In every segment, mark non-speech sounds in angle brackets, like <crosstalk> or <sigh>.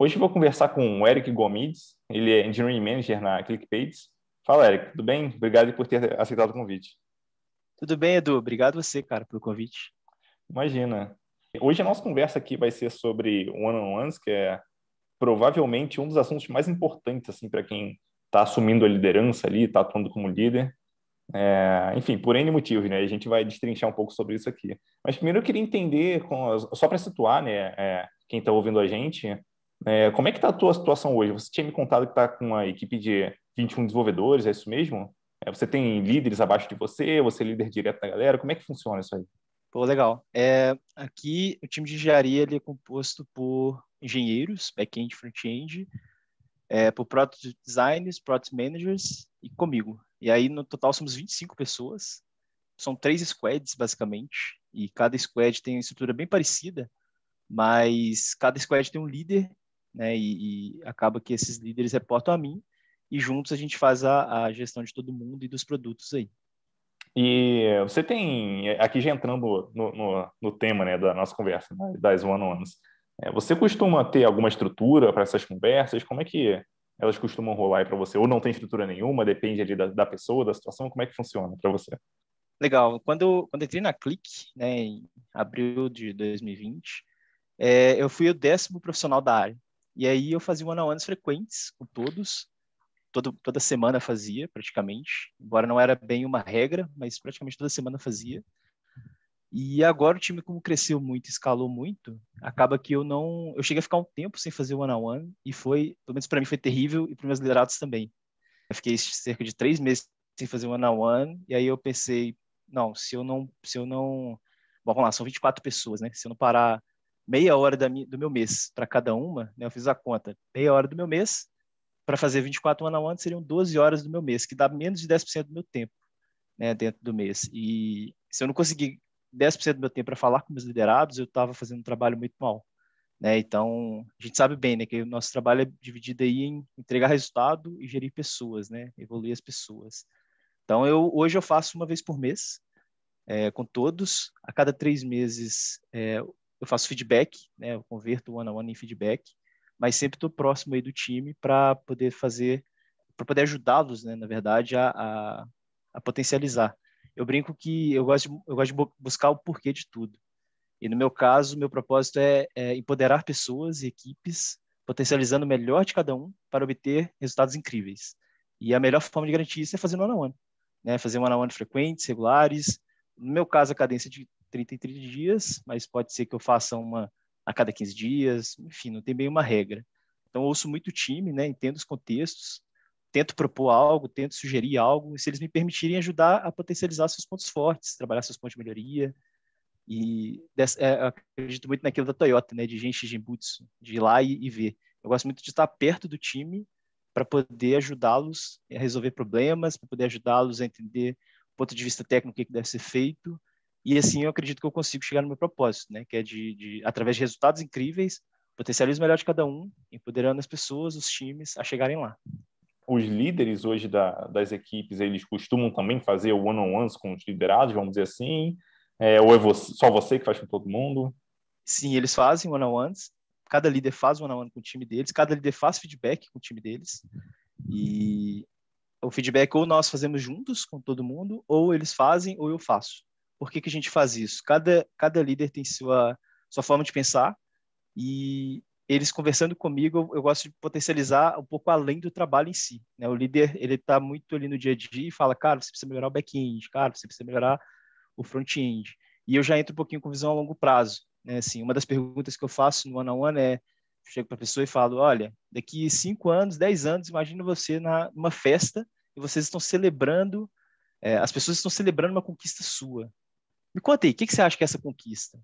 Hoje vou conversar com o Eric Gomides, ele é Engineering Manager na ClickPages. Fala, Eric, tudo bem? Obrigado por ter aceitado o convite. Tudo bem, Edu. Obrigado você, cara, pelo convite. Imagina. Hoje a nossa conversa aqui vai ser sobre one-on-ones, que é provavelmente um dos assuntos mais importantes assim para quem está assumindo a liderança ali, está atuando como líder. É, enfim, por N motivos, né? A gente vai destrinchar um pouco sobre isso aqui. Mas primeiro eu queria entender, só para situar, né, é, quem está ouvindo a gente, é, como é que está a tua situação hoje? Você tinha me contado que está com uma equipe de 21 desenvolvedores, é isso mesmo? É, você tem líderes abaixo de você? Você é líder direto da galera? Como é que funciona isso aí? Pô, legal. É, aqui, o time de engenharia ele é composto por engenheiros, back-end, front-end, é, por product designers, product managers e comigo. E aí, no total, somos 25 pessoas. São três squads, basicamente, e cada squad tem uma estrutura bem parecida, mas cada squad tem um líder, né, e, e acaba que esses líderes reportam a mim, e juntos a gente faz a, a gestão de todo mundo e dos produtos aí. E você tem, aqui já entrando no, no, no tema né, da nossa conversa, né, das one-on-ones, é, você costuma ter alguma estrutura para essas conversas? Como é que elas costumam rolar para você? Ou não tem estrutura nenhuma, depende ali da, da pessoa, da situação? Como é que funciona para você? Legal. Quando, quando entrei na Click, né, em abril de 2020, é, eu fui o décimo profissional da área. E aí eu fazia one-on-ones frequentes com todos, todo, toda semana fazia, praticamente. Embora não era bem uma regra, mas praticamente toda semana fazia. E agora o time, como cresceu muito, escalou muito, acaba que eu não. Eu cheguei a ficar um tempo sem fazer one-on-one, -on -one, e foi, pelo menos para mim, foi terrível e para meus liderados também. Eu fiquei cerca de três meses sem fazer one-on-one, -on -one, e aí eu pensei, não, se eu não. Se eu não Bom, vamos lá, são 24 pessoas, né? Se eu não parar meia hora da minha, do meu mês para cada uma, né? Eu fiz a conta, meia hora do meu mês, para fazer 24 one-on-one seriam 12 horas do meu mês, que dá menos de 10% do meu tempo, né, dentro do mês. E se eu não conseguir 10% do meu tempo para falar com meus liderados, eu estava fazendo um trabalho muito mal. Né? Então, a gente sabe bem né, que o nosso trabalho é dividido aí em entregar resultado e gerir pessoas, né? evoluir as pessoas. Então, eu, hoje eu faço uma vez por mês, é, com todos. A cada três meses é, eu faço feedback, né? eu converto o one-on-one -on -one em feedback mas sempre estou próximo aí do time para poder fazer, para poder ajudá-los, né, na verdade, a, a, a, potencializar. Eu brinco que eu gosto, de, eu gosto de buscar o porquê de tudo. E no meu caso, meu propósito é, é empoderar pessoas e equipes, potencializando o melhor de cada um para obter resultados incríveis. E a melhor forma de garantir isso é fazer one-on-one, né? Fazer one-on-one frequentes, regulares. No meu caso, a cadência de 30 em 30 dias, mas pode ser que eu faça uma a cada 15 dias, enfim, não tem bem uma regra. Então, ouço muito o time, né, entendo os contextos, tento propor algo, tento sugerir algo, e se eles me permitirem ajudar a potencializar seus pontos fortes, trabalhar seus pontos de melhoria. E dessa, é, acredito muito naquilo da Toyota, né, de gente de Butsu, de ir lá e, e ver. Eu gosto muito de estar perto do time para poder ajudá-los a resolver problemas, para poder ajudá-los a entender o ponto de vista técnico o que deve ser feito, e assim eu acredito que eu consigo chegar no meu propósito, né? Que é de, de através de resultados incríveis, potencializo o melhor de cada um, empoderando as pessoas, os times a chegarem lá. Os líderes hoje da, das equipes, eles costumam também fazer o one-on-ones com os liderados, vamos dizer assim? É, ou é você, só você que faz com todo mundo? Sim, eles fazem one-on-ones. Cada líder faz one-on-one com o time deles. Cada líder faz feedback com o time deles. E o feedback ou nós fazemos juntos com todo mundo, ou eles fazem, ou eu faço. Por que, que a gente faz isso? Cada, cada líder tem sua, sua forma de pensar e eles conversando comigo, eu, gosto de potencializar um pouco além do trabalho em si. Né? O líder, ele está muito ali no dia a dia e fala, cara, você precisa melhorar o back-end, cara, você precisa melhorar o front-end. E eu já entro um pouquinho com visão a longo prazo. Né? Assim, uma das perguntas que eu faço no one-on-one -on -one é, chego para a pessoa e falo, olha, daqui cinco anos, dez anos, imagina você na, numa festa e vocês estão celebrando, é, as pessoas estão celebrando uma conquista sua. Me conta aí, o que, que você acha que é essa conquista?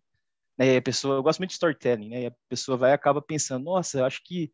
Né, a pessoa, eu gosto muito de storytelling, né? E a pessoa vai acaba pensando, nossa, eu acho que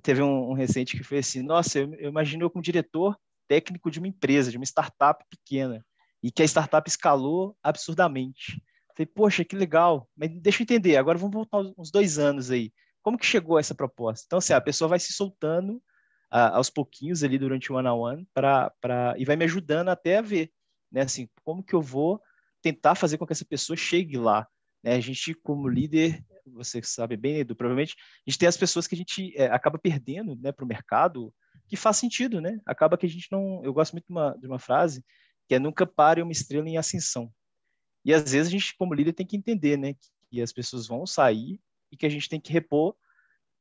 teve um, um recente que foi assim, nossa, eu, eu imagino eu como diretor técnico de uma empresa, de uma startup pequena, e que a startup escalou absurdamente. Falei, poxa, que legal, mas deixa eu entender, agora vamos voltar uns dois anos aí. Como que chegou essa proposta? Então, assim, a pessoa vai se soltando aos pouquinhos ali durante o one-on-one -on -one e vai me ajudando até a ver, né, assim, como que eu vou tentar fazer com que essa pessoa chegue lá. Né? A gente, como líder, você sabe bem, Edu, provavelmente, a gente tem as pessoas que a gente é, acaba perdendo né, para o mercado, que faz sentido, né? Acaba que a gente não. Eu gosto muito de uma, de uma frase que é nunca pare uma estrela em ascensão. E às vezes a gente, como líder, tem que entender, né, que as pessoas vão sair e que a gente tem que repor.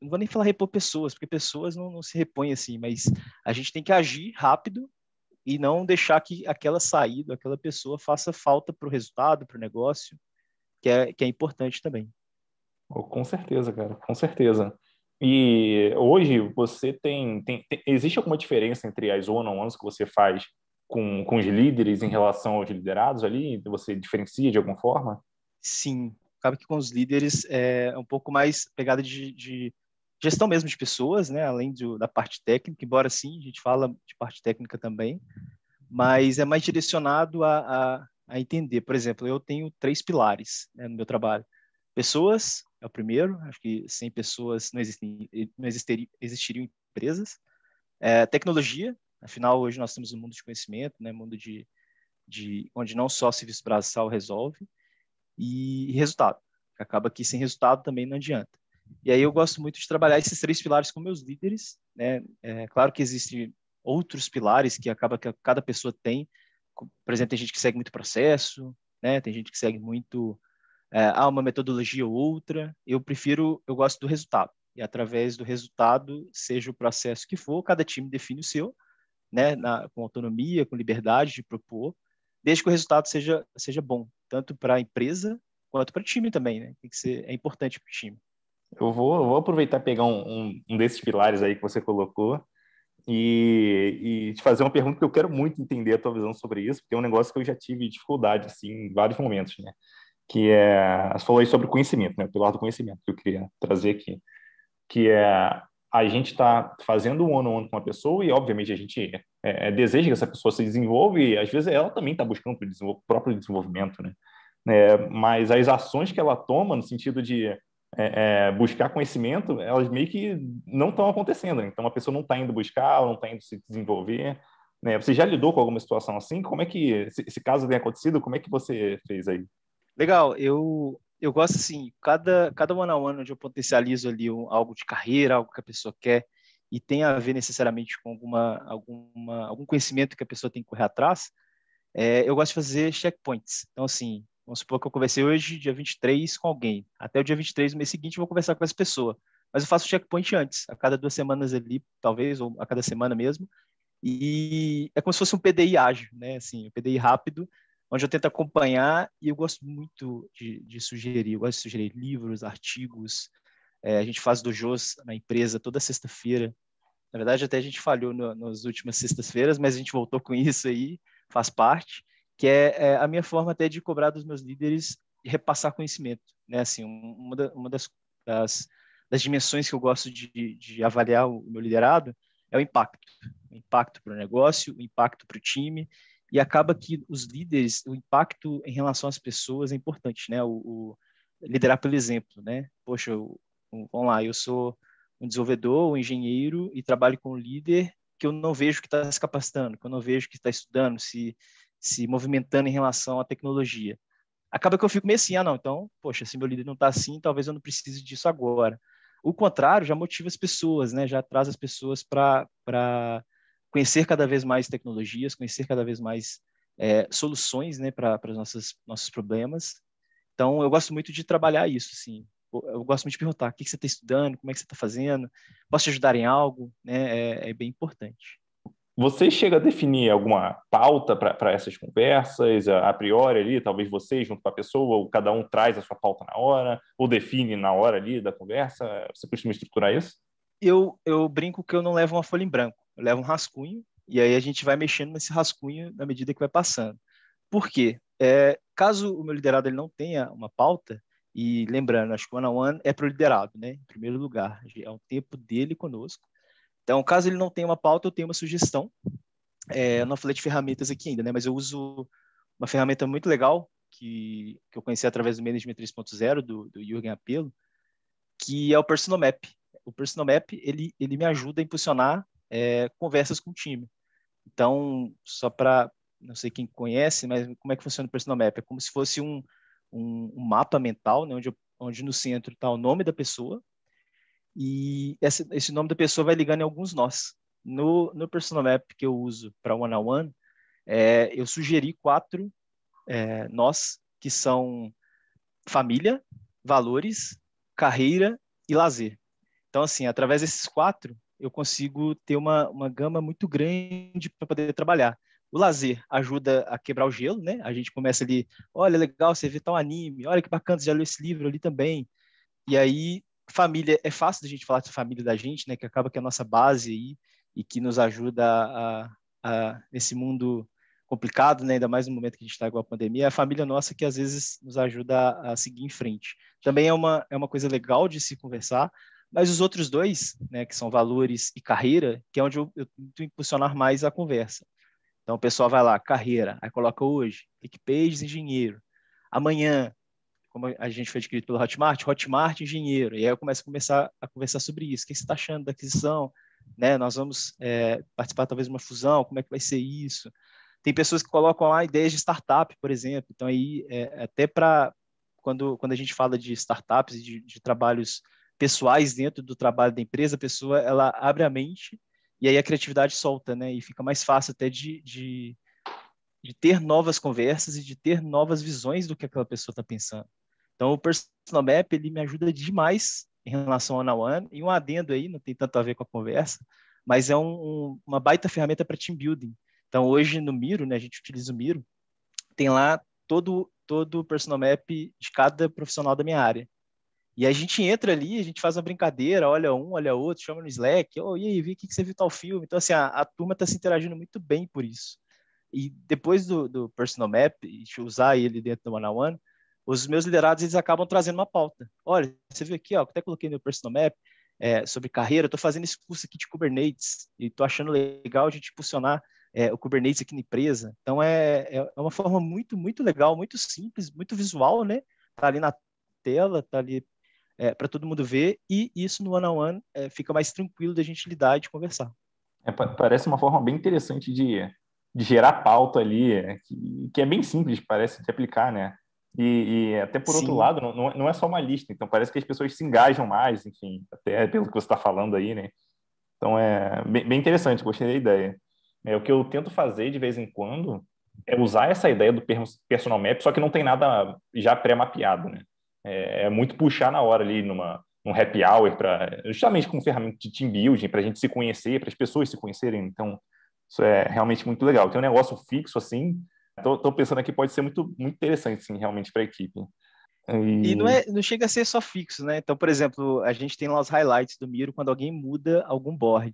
Não vou nem falar repor pessoas, porque pessoas não, não se repõem assim, mas a gente tem que agir rápido e não deixar que aquela saída, aquela pessoa faça falta para o resultado, para o negócio, que é, que é importante também. Oh, com certeza, cara, com certeza. E hoje você tem, tem, tem existe alguma diferença entre as one-on-ones que você faz com, com os líderes em relação aos liderados ali? Você diferencia de alguma forma? Sim, acaba que com os líderes é um pouco mais pegada de, de gestão mesmo de pessoas, né? Além do, da parte técnica, embora sim, a gente fala de parte técnica também, mas é mais direcionado a, a, a entender. Por exemplo, eu tenho três pilares né, no meu trabalho. Pessoas é o primeiro, acho que sem pessoas não, existem, não existiriam, existiriam empresas. É, tecnologia, afinal, hoje nós temos um mundo de conhecimento, né, mundo de, de onde não só serviço braçal resolve, e resultado. Acaba que sem resultado também não adianta. E aí eu gosto muito de trabalhar esses três pilares com meus líderes. Né? É claro que existem outros pilares que acaba que cada pessoa tem. Por exemplo, tem gente que segue muito processo, né? Tem gente que segue muito é, uma metodologia ou outra. Eu prefiro, eu gosto do resultado. E através do resultado, seja o processo que for, cada time define o seu, né? Na, com autonomia, com liberdade de propor, desde que o resultado seja seja bom, tanto para a empresa quanto para o time também, né? Tem que ser é importante para o time. Eu vou, eu vou aproveitar pegar um, um, um, desses pilares aí que você colocou e, e, te fazer uma pergunta que eu quero muito entender a tua visão sobre isso, porque é um negócio que eu já tive dificuldade assim em vários momentos, né? Que é, você falou aí sobre conhecimento, né? O pilar do conhecimento que eu queria trazer aqui, que é a gente está fazendo um ano on com uma pessoa e, obviamente, a gente é, é, deseja que essa pessoa se desenvolva e, às vezes, ela também está buscando o próprio desenvolvimento, né? É, mas as ações que ela toma, no sentido de é, é, buscar conhecimento, elas meio que não estão acontecendo. Né? Então, a pessoa não está indo buscar, não está indo se desenvolver. Né? Você já lidou com alguma situação assim? Como é que, esse caso tem acontecido, como é que você fez aí? Legal, eu, eu gosto assim, cada, cada one on one onde eu potencializo ali um, algo de carreira, algo que a pessoa quer, e tem a ver necessariamente com alguma, alguma, algum conhecimento que a pessoa tem que correr atrás, é, eu gosto de fazer checkpoints. Então, assim, Vamos supor que eu conversei hoje, dia 23, com alguém. Até o dia 23 do mês seguinte, eu vou conversar com essa pessoa. Mas eu faço checkpoint antes, a cada duas semanas ali, talvez, ou a cada semana mesmo. E é como se fosse um PDI ágil, né? Assim, um PDI rápido, onde eu tento acompanhar e eu gosto muito de, de sugerir. Eu gosto de sugerir livros, artigos. É, a gente faz dojos na empresa toda sexta-feira. Na verdade, até a gente falhou no, nas últimas sextas-feiras, mas a gente voltou com isso aí, faz parte que é, é, a minha forma até de cobrar dos meus líderes repassar conhecimento, né? Assim, uma, da, uma das, das, das, dimensões que eu gosto de, de, avaliar o meu liderado é o impacto, o impacto para o negócio, o impacto para o time, e acaba que os líderes, o impacto em relação às pessoas é importante, né? O, o liderar pelo exemplo, né? Poxa, eu, vamos lá, eu sou um desenvolvedor, um engenheiro e trabalho com um líder que eu não vejo que está se capacitando, que eu não vejo que está estudando, se se movimentando em relação à tecnologia. Acaba que eu fico meio assim, ah, não, então, poxa, se meu líder não está assim, talvez eu não precise disso agora. O contrário já motiva as pessoas, né? Já traz as pessoas para conhecer cada vez mais tecnologias, conhecer cada vez mais é, soluções, né, para os nossos problemas. Então, eu gosto muito de trabalhar isso, assim. Eu gosto muito de perguntar: o que você está estudando, como é que você está fazendo, posso te ajudar em algo, né? É, é bem importante. Você chega a definir alguma pauta para essas conversas, a, priori ali, talvez você junto com a pessoa, ou cada um traz a sua pauta na hora, ou define na hora ali da conversa? Você costuma estruturar isso? Eu, eu brinco que eu não levo uma folha em branco, eu levo um rascunho, e aí a gente vai mexendo nesse rascunho na medida que vai passando. Por quê? É, caso o meu liderado ele não tenha uma pauta, e lembrando, acho que o one-on-one é para o liderado, né? Em primeiro lugar, é um tempo dele conosco, então, caso ele não tenha uma pauta, eu tenho uma sugestão. É, eu não falei de ferramentas aqui ainda, né? Mas eu uso uma ferramenta muito legal que, que eu conheci através do Management 3.0 do, do Jürgen Apelo, que é o Personal Map. O Personal Map, ele, ele me ajuda a impulsionar é, conversas com o time. Então, só para, não sei quem conhece, mas como é que funciona o Personal Map? É como se fosse um, um, um mapa mental, né, onde, eu, onde no centro está o nome da pessoa, e esse, esse nome da pessoa vai ligando em alguns nós. No, no personal map que eu uso para one-on-one, é, eu sugeri quatro é, nós, que são família, valores, carreira e lazer. Então, assim, através desses quatro, eu consigo ter uma, uma gama muito grande para poder trabalhar. O lazer ajuda a quebrar o gelo, né? A gente começa ali, olha, legal, você vê tal anime, olha que bacana, você já leu esse livro ali também. E aí, família, é fácil da gente falar de família da gente, né? Que acaba que é a nossa base aí e que nos ajuda a, a nesse mundo complicado, né? ainda mais no momento que a gente está com a pandemia, é a família nossa que às vezes nos ajuda a, seguir em frente. Também é uma, é uma coisa legal de se conversar, mas os outros dois, né, que são valores e carreira, que é onde eu, eu tento impulsionar mais a conversa. Então o pessoal vai lá, carreira, aí coloca hoje, Equipages, engenheiro. Amanhã, como a gente foi adquirido pelo Hotmart, Hotmart, engenheiro. E aí eu começo a começar a conversar sobre isso. O que você está achando da aquisição? Né? Nós vamos é, participar talvez de uma fusão, como é que vai ser isso? Tem pessoas que colocam lá ideias de startup, por exemplo. Então, aí, é, até para quando, quando a gente fala de startups e de, de, trabalhos pessoais dentro do trabalho da empresa, a pessoa ela abre a mente e aí a criatividade solta, né? E fica mais fácil até de, de, de ter novas conversas e de ter novas visões do que aquela pessoa está pensando. Então, o Personal Map, ele me ajuda demais em relação ao One One. E um adendo aí, não tem tanto a ver com a conversa, mas é um, um, uma baita ferramenta para team building. Então, hoje no Miro, né, a gente utiliza o Miro, tem lá todo, todo o personal map de cada profissional da minha área. E a gente entra ali, a gente faz uma brincadeira, olha um, olha outro, chama no Slack, oh, e aí, vi que, você viu tal filme. Então, assim, a, a turma está se interagindo muito bem por isso. E depois do, do personal map, usar ele dentro do one on one, os meus liderados eles acabam trazendo uma pauta. Olha, você viu aqui, ó, até coloquei no personal map é, sobre carreira, estou fazendo esse curso aqui de Kubernetes e estou achando legal a gente impulsionar é, o Kubernetes aqui na empresa. Então, é, é, é uma forma muito, muito legal, muito simples, muito visual, né? Tá ali na tela, tá ali é, para todo mundo ver, e isso no one-on-one é, fica mais tranquilo da gente lidar e de conversar. É, parece uma forma bem interessante de, de gerar pauta ali, é, que, que, é bem simples, parece, de aplicar, né? E, e até por Sim. outro lado, não, não é só uma lista, então parece que as pessoas se engajam mais, enfim, até pelo que você está falando aí, né? Então é bem, bem interessante, gostei da ideia. É, o que eu tento fazer de vez em quando é usar essa ideia do personal map, só que não tem nada já pré-mapeado, né? É, é, muito puxar na hora ali numa um happy hour para justamente com ferramenta de team building para a gente se conhecer, para as pessoas se conhecerem. Então isso é realmente muito legal. Tem um negócio fixo assim. Estou pensando aqui pode ser muito muito interessante sim, realmente para a equipe. E... e, não, é, não chega a ser só fixo, né? Então, por exemplo, a gente tem lá os highlights do Miro quando alguém muda algum board.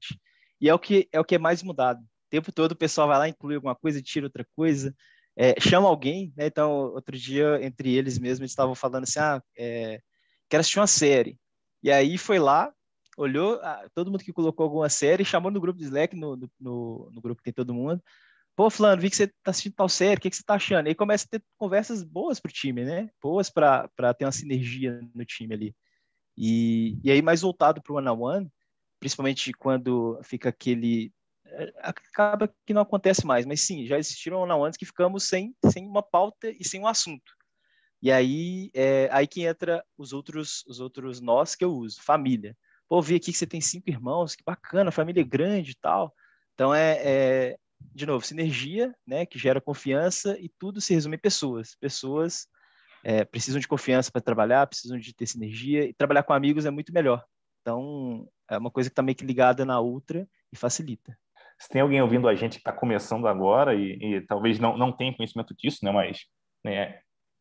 E é o que é o que é mais mudado tempo todo o pessoal vai lá, inclui alguma coisa, tira outra coisa, é, chama alguém, né? Então, outro dia, entre eles mesmos, eles estavam falando assim, ah, é, quero assistir uma série. E aí foi lá, olhou, ah, todo mundo que colocou alguma série, chamou no grupo de Slack, no, no, no grupo que tem todo mundo, pô, fulano, vi que você tá assistindo tal série, o que, que você tá achando? E aí começa a ter conversas boas pro time, né? Boas para ter uma sinergia no time ali. E, e aí, mais voltado para o one-on-one, principalmente quando fica aquele acaba que não acontece mais, mas sim, já existiram antes que ficamos sem, sem uma pauta e sem um assunto. E aí é aí que entra os outros os outros nós que eu uso, família. Pô, vi aqui que você tem cinco irmãos, que bacana, família grande e tal. Então é, é de novo sinergia, né, que gera confiança e tudo se resume em pessoas. Pessoas é, precisam de confiança para trabalhar, precisam de ter sinergia e trabalhar com amigos é muito melhor. Então é uma coisa que está meio que ligada na outra e facilita se tem alguém ouvindo a gente que está começando agora e, e, talvez não, não tenha conhecimento disso, né, mas né,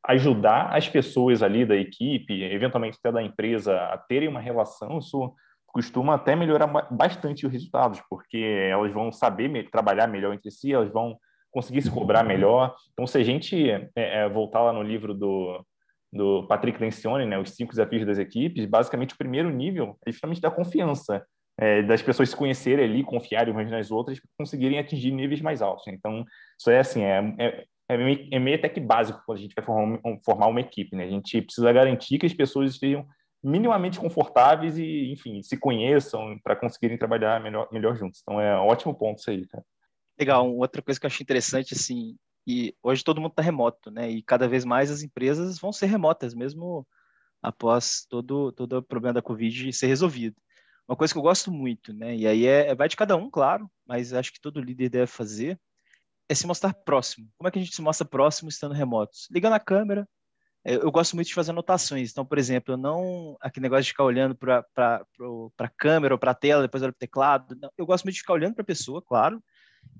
ajudar as pessoas ali da equipe, eventualmente até da empresa, a terem uma relação, isso costuma até melhorar bastante os resultados, porque elas vão saber trabalhar melhor entre si, elas vão conseguir se cobrar melhor. Então, se a gente é, é, voltar lá no livro do, do Patrick Lencioni, né, Os Cinco Desafios das Equipes, basicamente o primeiro nível é justamente da confiança é, das pessoas se conhecerem ali, confiarem umas nas outras, para conseguirem atingir níveis mais altos. Então, isso é assim, é, é, é, meio, é meio até que básico quando a gente vai formar, formar uma equipe, né? A gente precisa garantir que as pessoas estejam minimamente confortáveis e, enfim, se conheçam para conseguirem trabalhar melhor, melhor juntos. Então, é um ótimo ponto isso aí, cara. Legal. Outra coisa que eu acho interessante, assim, E hoje todo mundo está remoto, né? E cada vez mais as empresas vão ser remotas, mesmo após todo, todo o problema da Covid ser resolvido. Uma coisa que eu gosto muito, né? E aí é, é, vai de cada um, claro, mas acho que todo líder deve fazer é se mostrar próximo. Como é que a gente se mostra próximo estando remotos? Ligando a câmera. É, eu gosto muito de fazer anotações. Então, por exemplo, eu não aquele negócio de ficar olhando para a câmera ou para a tela, depois olhar para o teclado. Não, eu gosto muito de ficar olhando para a pessoa, claro,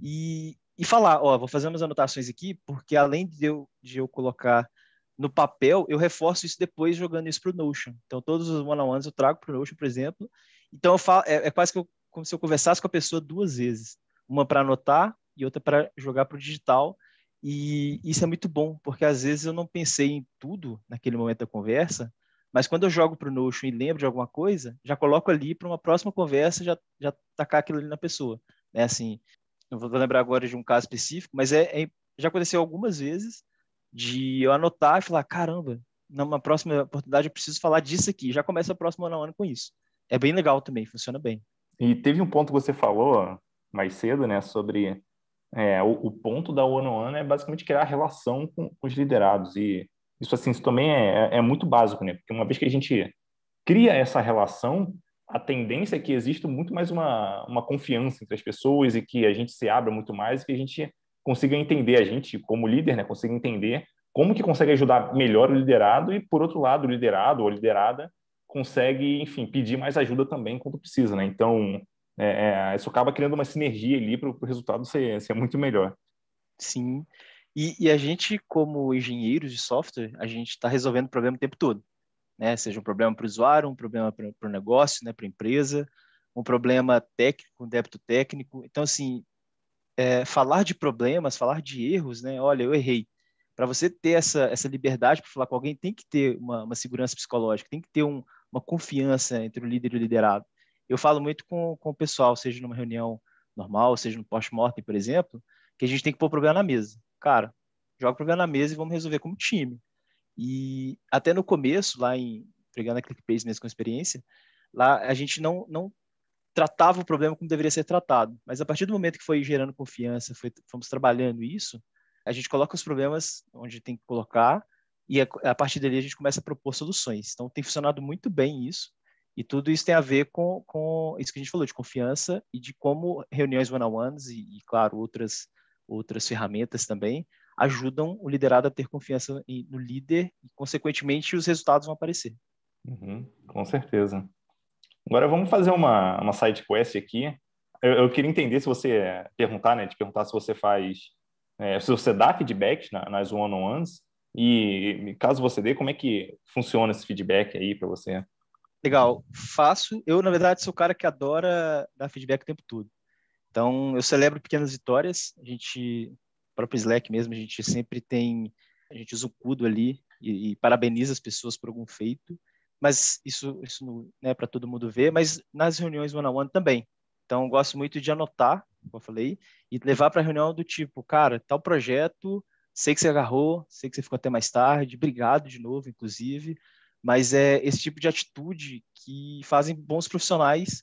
e, e falar, ó, vou fazer umas anotações aqui, porque além de eu, de eu colocar no papel, eu reforço isso depois jogando isso para o Notion. Então, todos os one-on-ones eu trago para o Notion, por exemplo. Então, eu falo, é, é quase que eu, como se eu conversasse com a pessoa duas vezes. Uma para anotar e outra para jogar para o digital. E isso é muito bom, porque às vezes eu não pensei em tudo naquele momento da conversa, mas quando eu jogo para o Notion e lembro de alguma coisa, já coloco ali para uma próxima conversa, já, já tacar aquilo ali na pessoa. É assim, não vou lembrar agora de um caso específico, mas é, é já aconteceu algumas vezes de eu anotar e falar, caramba, numa próxima oportunidade eu preciso falar disso aqui. Já começa a próxima ano com isso. É bem legal também, funciona bem. E teve um ponto que você falou mais cedo, né, sobre é, o, o, ponto da one on one é basicamente criar relação com, com, os liderados e isso assim isso também é, é, é muito básico, né? Porque uma vez que a gente cria essa relação, a tendência é que exista muito mais uma, uma confiança entre as pessoas e que a gente se abra muito mais e que a gente consiga entender, a gente como líder, né, consiga entender como que consegue ajudar melhor o liderado e, por outro lado, o liderado ou liderada consegue, enfim, pedir mais ajuda também quando precisa, né? Então, é, é, isso acaba criando uma sinergia ali para o resultado ser, ser muito melhor. Sim, e, e, a gente, como engenheiros de software, a gente está resolvendo o problema o tempo todo, né? Seja um problema para o usuário, um problema para o negócio, né? Para a empresa, um problema técnico, um débito técnico. Então, assim, é, falar de problemas, falar de erros, né? Olha, eu errei. Para você ter essa, essa liberdade para falar com alguém, tem que ter uma, uma segurança psicológica, tem que ter um, uma confiança entre o líder e o liderado. Eu falo muito com, com o pessoal, seja numa reunião normal, seja no post-mortem, por exemplo, que a gente tem que pôr o problema na mesa. Cara, joga o problema na mesa e vamos resolver como time. E até no começo, lá em pegando a ClickBase mesmo com experiência, lá a gente não, não tratava o problema como deveria ser tratado. Mas a partir do momento que foi gerando confiança, foi, fomos trabalhando isso, a gente coloca os problemas onde tem que colocar e a, a, partir dali a gente começa a propor soluções. Então tem funcionado muito bem isso e tudo isso tem a ver com, com isso que a gente falou de confiança e de como reuniões one-on-ones e, e, claro, outras, outras ferramentas também ajudam o liderado a ter confiança no líder e, consequentemente, os resultados vão aparecer. Uhum, com certeza. Agora vamos fazer uma, uma side quest aqui. Eu, eu queria entender se você perguntar, né? Te perguntar se você faz, é, se você dá feedback na, nas one-on-ones e caso você dê, como é que funciona esse feedback aí para você? Legal, faço. Eu, na verdade, sou o cara que adora dar feedback o tempo todo. Então, eu celebro pequenas vitórias. A gente, próprio Slack mesmo, a gente sempre tem, a gente usa o cudo ali e, e parabeniza as pessoas por algum feito mas isso, isso não é para todo mundo ver, mas nas reuniões one-on-one também. Então, gosto muito de anotar, como eu falei, e levar para a reunião do tipo, cara, tal projeto, sei que você agarrou, sei que você ficou até mais tarde, obrigado de novo, inclusive, mas é esse tipo de atitude que fazem bons profissionais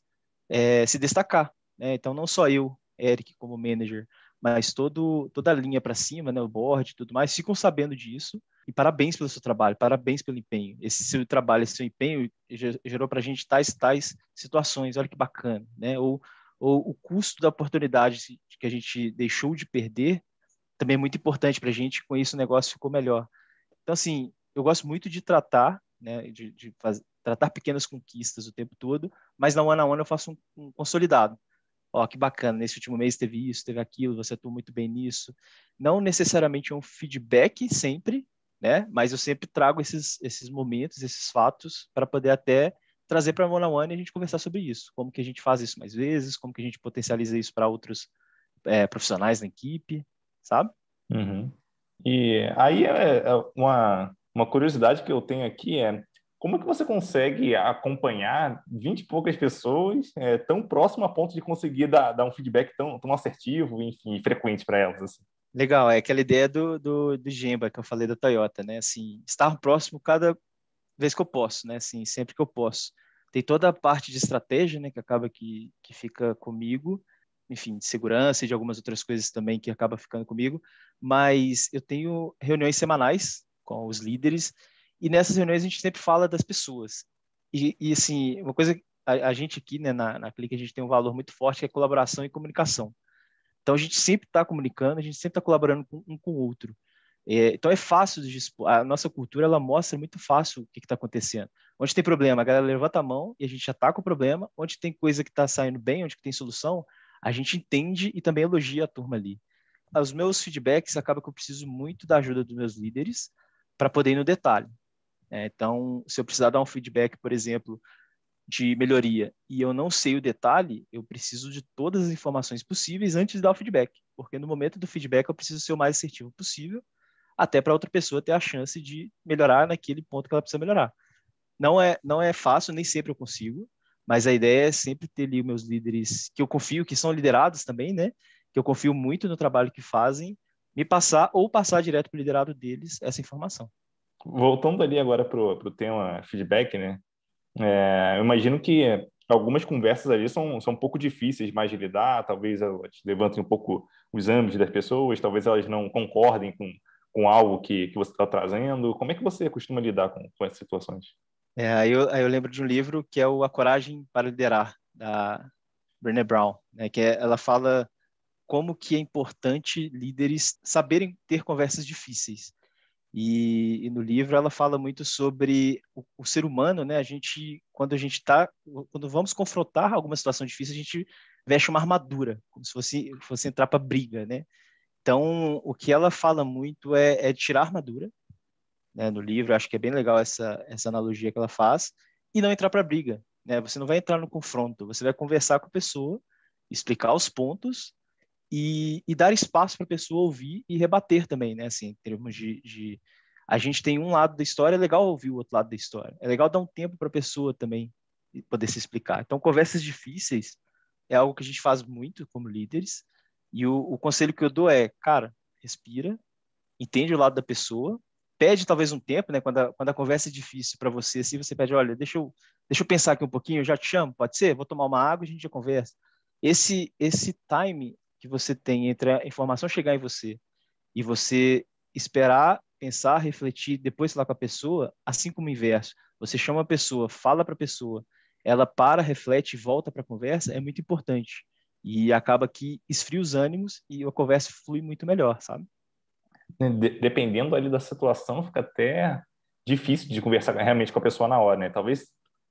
é, se destacar. Né? Então, não só eu, Eric, como manager, mas todo, toda a linha para cima, né, o board e tudo mais, ficam sabendo disso e parabéns pelo seu trabalho, parabéns pelo empenho. Esse seu trabalho, esse seu empenho gerou para a gente tais tais situações. Olha que bacana, né? Ou, ou o custo da oportunidade que a gente deixou de perder também é muito importante para a gente. Com isso, o negócio ficou melhor. Então, assim, eu gosto muito de tratar, né? De, de tratar pequenas conquistas o tempo todo, mas na one on one eu faço um, um consolidado. Ó, que bacana, nesse último mês teve isso, teve aquilo, você atuou muito bem nisso. Não necessariamente um feedback sempre, né? Mas eu sempre trago esses, esses momentos, esses fatos, para poder até trazer para a One on One e a gente conversar sobre isso. Como que a gente faz isso mais vezes, como que a gente potencializa isso para outros é, profissionais na equipe, sabe? Uhum. E aí é, é uma, uma curiosidade que eu tenho aqui é como é que você consegue acompanhar 20 e poucas pessoas é, tão próximo a ponto de conseguir dar, dar um feedback tão, tão assertivo, enfim, frequente para elas? Assim? Legal, é aquela ideia do, do, do Gemba que eu falei da Toyota, né? Assim, estar próximo cada vez que eu posso, né? Assim, sempre que eu posso. Tem toda a parte de estratégia, né? Que acaba que, que fica comigo. enfim, de segurança e de algumas outras coisas também que acaba ficando comigo, mas eu tenho reuniões semanais com os líderes e nessas reuniões a gente sempre fala das pessoas. E, e assim, uma coisa, a, a gente aqui né, na, na Clique, a gente tem um valor muito forte que é colaboração e comunicação. Então a gente sempre está comunicando, a gente sempre está colaborando com, um com o outro. É, então é fácil de. A nossa cultura ela mostra muito fácil o que está acontecendo. Onde tem problema, a galera levanta a mão e a gente ataca o problema. Onde tem coisa que está saindo bem, onde tem solução, a gente entende e também elogia a turma ali. Os meus feedbacks acabam que eu preciso muito da ajuda dos meus líderes para poder ir no detalhe. É, então, se eu precisar dar um feedback, por exemplo, de melhoria e eu não sei o detalhe, eu preciso de todas as informações possíveis antes de dar o feedback, porque no momento do feedback eu preciso ser o mais assertivo possível, até para outra pessoa ter a chance de melhorar naquele ponto que ela precisa melhorar. Não é não é fácil, nem sempre eu consigo, mas a ideia é sempre ter ali meus líderes que eu confio, que são liderados também, né? Que eu confio muito no trabalho que fazem, me passar ou passar direto para o liderado deles essa informação. Voltando ali agora para o tema feedback, né? É, eu imagino que algumas conversas ali são, são um pouco difíceis mais de lidar, talvez elas levantem um pouco os âmbitos das pessoas, talvez elas não concordem com, com algo que, que você está trazendo. Como é que você costuma lidar com, com essas situações? É, aí, eu, aí eu lembro de um livro que é o A Coragem para Liderar, da Brené Brown, né, que é, ela fala como que é importante líderes saberem ter conversas difíceis. E, e, no livro ela fala muito sobre o, o, ser humano, né? A gente, quando a gente está, quando vamos confrontar alguma situação difícil, a gente veste uma armadura, como se fosse, fosse entrar para briga, né? Então, o que ela fala muito é, é tirar a armadura, né? No livro, acho que é bem legal essa essa analogia que ela faz e não entrar para briga, né? Você não vai entrar no confronto, você vai conversar com a pessoa, explicar os pontos e, e dar espaço para a pessoa ouvir e rebater também, né? Assim, em termos de, de, a gente tem um lado da história, é legal ouvir o outro lado da história. É legal dar um tempo para a pessoa também poder se explicar. Então, conversas difíceis é algo que a gente faz muito como líderes. E o, o conselho que eu dou é, cara, respira, entende o lado da pessoa, pede talvez um tempo, né? Quando a, quando a conversa é difícil para você, assim, você pede, olha, deixa eu, deixa eu pensar aqui um pouquinho, eu já te chamo, pode ser? Vou tomar uma água e a gente já conversa. Esse, esse time que você tem entre a informação chegar em você e você esperar, pensar, refletir, depois falar com a pessoa, assim como o inverso. Você chama a pessoa, fala para a pessoa, ela para, reflete e volta para a conversa, é muito importante. E acaba que esfria os ânimos e a conversa flui muito melhor, sabe? Dependendo ali da situação, fica até difícil de conversar realmente com a pessoa na hora, né? Talvez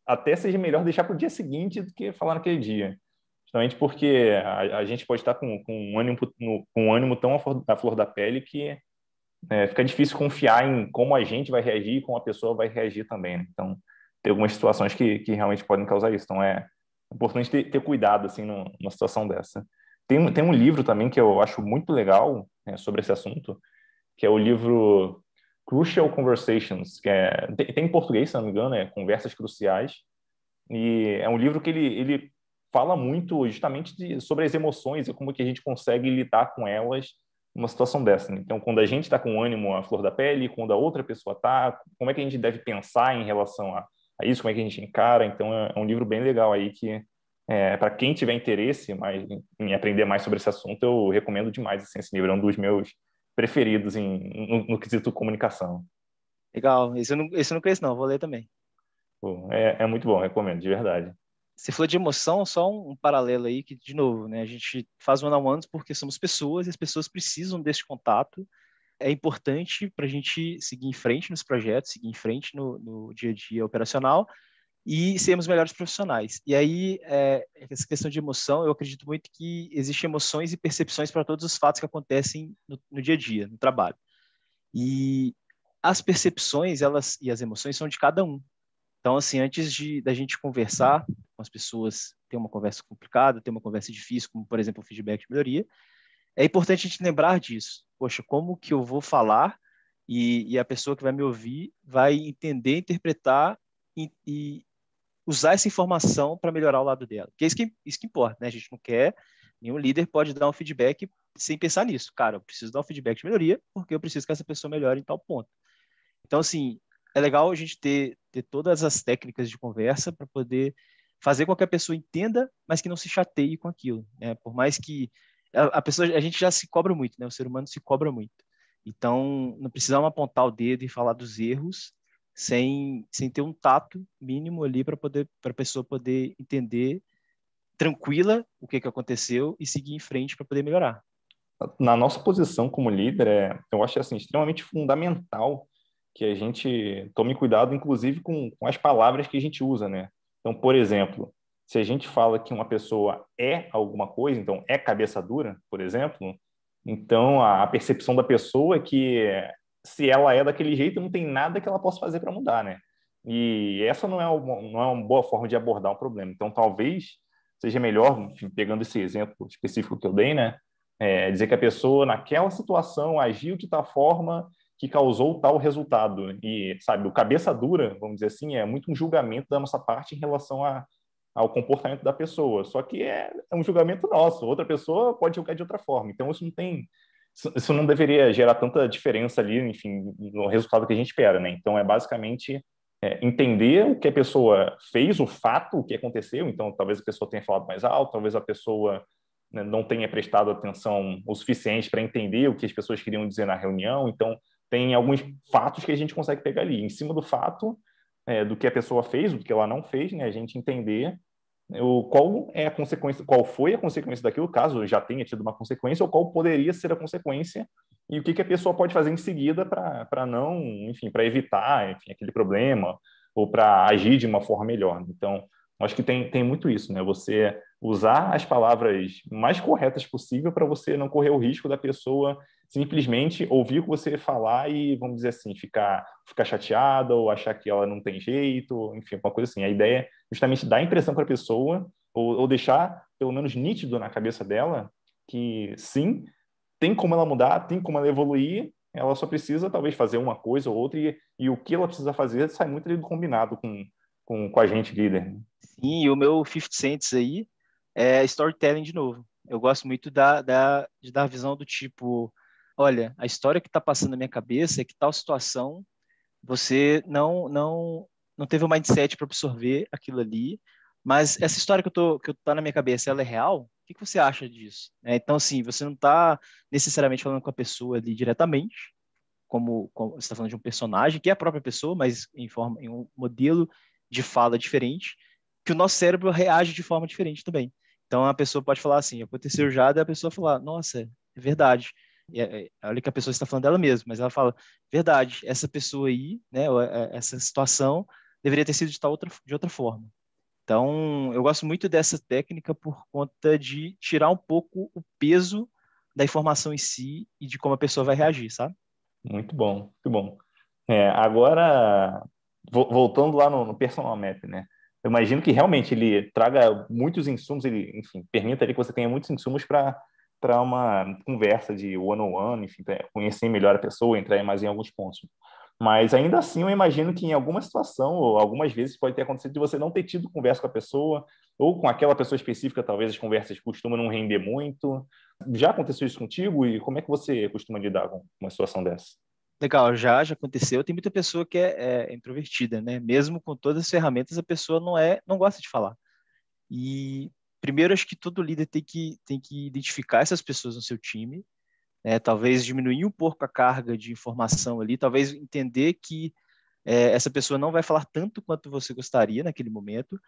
até seja melhor deixar para o dia seguinte do que falar naquele dia justamente porque a, a gente pode estar com, com, um ânimo, com um ânimo tão à flor da pele que é, fica difícil confiar em como a gente vai reagir e como a pessoa vai reagir também. Né? Então, tem algumas situações que, que realmente podem causar isso. Então, é importante ter, ter cuidado assim numa situação dessa. Tem, tem um livro também que eu acho muito legal né, sobre esse assunto, que é o livro Crucial Conversations, que é, tem, tem em português, se não me engano, é Conversas Cruciais, e é um livro que ele, ele fala muito justamente de, sobre as emoções e como que a gente consegue lidar com elas numa situação dessa. Né? Então, quando a gente está com ânimo à flor da pele, quando a outra pessoa está, como é que a gente deve pensar em relação a, a isso, como é que a gente encara. Então, é, é um livro bem legal aí que, é, para quem tiver interesse mais, em aprender mais sobre esse assunto, eu recomendo demais assim, esse livro. É um dos meus preferidos em, no, no quesito comunicação. Legal. Esse eu não, esse eu não conheço, não. Vou ler também. É, é muito bom, recomendo, de verdade. Você falou de emoção, só um, um, paralelo aí, que, de novo, né, a gente faz one-on-ones porque somos pessoas e as pessoas precisam desse contato. É importante para a gente seguir em frente nos projetos, seguir em frente no, no dia a dia operacional e sermos melhores profissionais. E aí, é, essa questão de emoção, eu acredito muito que existem emoções e percepções para todos os fatos que acontecem no, no, dia a dia, no trabalho. E as percepções elas e as emoções são de cada um. Então, assim, antes de da gente conversar com as pessoas, ter uma conversa complicada, ter uma conversa difícil, como, por exemplo, o feedback de melhoria, é importante a gente lembrar disso. Poxa, como que eu vou falar e, e a pessoa que vai me ouvir vai entender, interpretar e, e usar essa informação para melhorar o lado dela. Que é isso que, isso que importa, né? A gente não quer, nenhum líder pode dar um feedback sem pensar nisso. Cara, eu preciso dar um feedback de melhoria porque eu preciso que essa pessoa melhore em tal ponto. Então, assim, é legal a gente ter, ter todas as técnicas de conversa para poder fazer com que a pessoa entenda, mas que não se chateie com aquilo. Né? Por mais que a, pessoa, a gente já se cobra muito, né? O ser humano se cobra muito. Então, não precisamos apontar o dedo e falar dos erros sem, sem ter um tato mínimo ali para poder para a pessoa poder entender tranquila o que, que aconteceu e seguir em frente para poder melhorar. Na nossa posição como líder, é, eu acho assim extremamente fundamental que a gente tome cuidado, inclusive com, com as palavras que a gente usa, né? Então, por exemplo, se a gente fala que uma pessoa é alguma coisa, então é cabeça dura, por exemplo, então a percepção da pessoa é que se ela é daquele jeito, não tem nada que ela possa fazer para mudar, né? E essa não é, uma, não é uma boa forma de abordar um problema. Então, talvez seja melhor, pegando esse exemplo específico que eu dei, né? É, dizer que a pessoa, naquela situação, agiu de tal forma que causou tal resultado. E, sabe, o cabeça dura, vamos dizer assim, é muito um julgamento da nossa parte em relação a, ao comportamento da pessoa. Só que é, é um julgamento nosso. Outra pessoa pode julgar de outra forma. Então, isso não tem isso não deveria gerar tanta diferença ali, enfim, no resultado que a gente espera, né? Então, é basicamente é, entender o que a pessoa fez, o fato, o que aconteceu. Então, talvez a pessoa tenha falado mais alto, talvez a pessoa né, não tenha prestado atenção o suficiente para entender o que as pessoas queriam dizer na reunião. Então, tem alguns fatos que a gente consegue pegar ali. Em cima do fato, é, do que a pessoa fez, do que ela não fez, né, a gente entender o, qual é a consequência, qual foi a consequência daquilo, caso já tenha tido uma consequência, ou qual poderia ser a consequência, e o que, que a pessoa pode fazer em seguida para não, enfim, para evitar enfim, aquele problema, ou para agir de uma forma melhor. Então, acho que tem, tem muito isso, né? Você usar as palavras mais corretas possível para você não correr o risco da pessoa simplesmente ouvir o que você falar e, vamos dizer assim, ficar, ficar chateada ou achar que ela não tem jeito, enfim, uma coisa assim. A ideia é justamente dar impressão para a pessoa ou, ou deixar, pelo menos, nítido na cabeça dela que, sim, tem como ela mudar, tem como ela evoluir, ela só precisa, talvez, fazer uma coisa ou outra e, e o que ela precisa fazer sai muito do combinado com, com, com a gente, líder. Sim, e o meu 50 cents aí é storytelling de novo. Eu gosto muito da, da, de dar visão do tipo, olha, a história que está passando na minha cabeça é que tal situação você não não não teve o mindset para absorver aquilo ali, mas essa história que eu tô que eu tá na minha cabeça, ela é real? O que, que você acha disso? É, então, assim, você não está necessariamente falando com a pessoa ali diretamente, como, como você está falando de um personagem que é a própria pessoa, mas em forma em um modelo de fala diferente, que o nosso cérebro reage de forma diferente também. Então a pessoa pode falar assim, aconteceu já, daí a pessoa falar, nossa, é verdade. E, é, olha que a pessoa está falando dela mesma, mas ela fala, verdade, essa pessoa aí, né, é, essa situação deveria ter sido de, tal outra, de outra forma. Então, eu gosto muito dessa técnica por conta de tirar um pouco o peso da informação em si e de como a pessoa vai reagir, sabe? Muito bom, muito bom. É, agora, voltando lá no, no personal map, né? Eu imagino que realmente ele traga muitos insumos, ele, enfim, permita ali que você tenha muitos insumos para para uma conversa de one-on-one, enfim, conhecer melhor a pessoa, entrar mais em alguns pontos. Mas ainda assim, eu imagino que em alguma situação, ou algumas vezes, pode ter acontecido de você não ter tido conversa com a pessoa, ou com aquela pessoa específica, talvez as conversas costumam não render muito. Já aconteceu isso contigo? E como é que você costuma lidar com uma situação dessa? Legal, já, já aconteceu. Tem muita pessoa que é, é, introvertida, né? Mesmo com todas as ferramentas, a pessoa não é, não gosta de falar. E primeiro, acho que todo líder tem que tem que identificar essas pessoas no seu time, né? Talvez diminuir um pouco a carga de informação ali, talvez entender que é, essa pessoa não vai falar tanto quanto você gostaria naquele momento.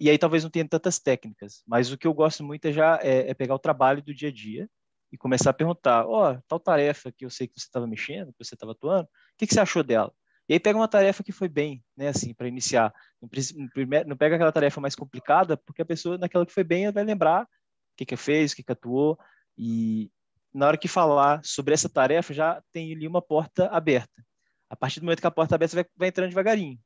E aí talvez não tenha tantas técnicas. Mas o que eu gosto muito é já é, é pegar o trabalho do dia a dia e começar a perguntar, ó, oh, tal tarefa que eu sei que você estava mexendo, que você estava atuando, o que, que, você achou dela? E aí pega uma tarefa que foi bem, né, assim, para iniciar. Não, pega aquela tarefa mais complicada, porque a pessoa naquela que foi bem vai lembrar o que, que fez, o que, que atuou, e na hora que falar sobre essa tarefa, já tem ali uma porta aberta. A partir do momento que a porta aberta, você vai, vai entrando devagarinho.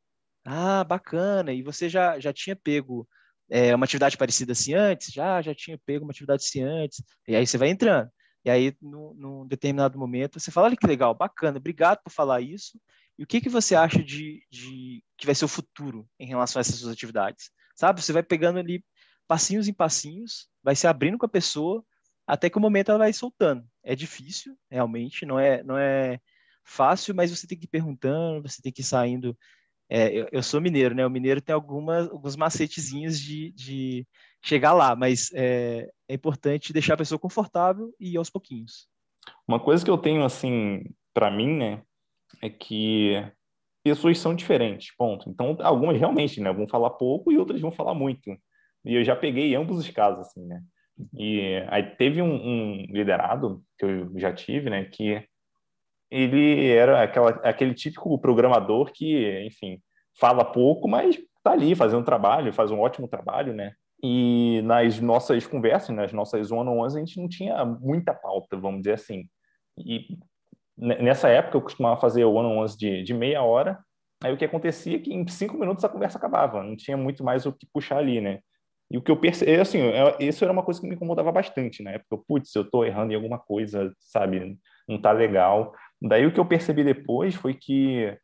Ah, bacana, e você já, já tinha pego é, uma atividade parecida assim antes, já, já tinha pego uma atividade assim antes, e aí você vai entrando. E aí, no, num determinado momento, você fala, olha que legal, bacana, obrigado por falar isso, e o que, que você acha de, de que vai ser o futuro em relação a essas suas atividades? Sabe, você vai pegando ali passinhos em passinhos, vai se abrindo com a pessoa, até que o momento ela vai soltando. É difícil, realmente, não é, não é fácil, mas você tem que ir perguntando, você tem que ir saindo É, eu, eu, sou mineiro, né? O mineiro tem algumas, alguns macetezinhos de, de chegar lá, mas é, é importante deixar a pessoa confortável e ir aos pouquinhos. Uma coisa que eu tenho, assim, para mim, né, é que pessoas são diferentes, ponto. Então, algumas realmente, né, vão falar pouco e outras vão falar muito. E eu já peguei ambos os casos, assim, né. E aí teve um, um liderado que eu já tive, né, que ele era aquela, aquele típico programador que, enfim, fala pouco, mas tá ali fazendo trabalho, faz um ótimo trabalho, né? E nas nossas conversas, nas nossas one-on-ones, a gente não tinha muita pauta, vamos dizer assim. E nessa época eu costumava fazer one-on-ones de, de meia hora, aí o que acontecia é que em cinco minutos a conversa acabava, não tinha muito mais o que puxar ali, né? E o que eu percebi, assim, é, isso era uma coisa que me incomodava bastante na época. Putz, eu tô errando em alguma coisa, sabe? Não tá legal. Daí o que eu percebi depois foi que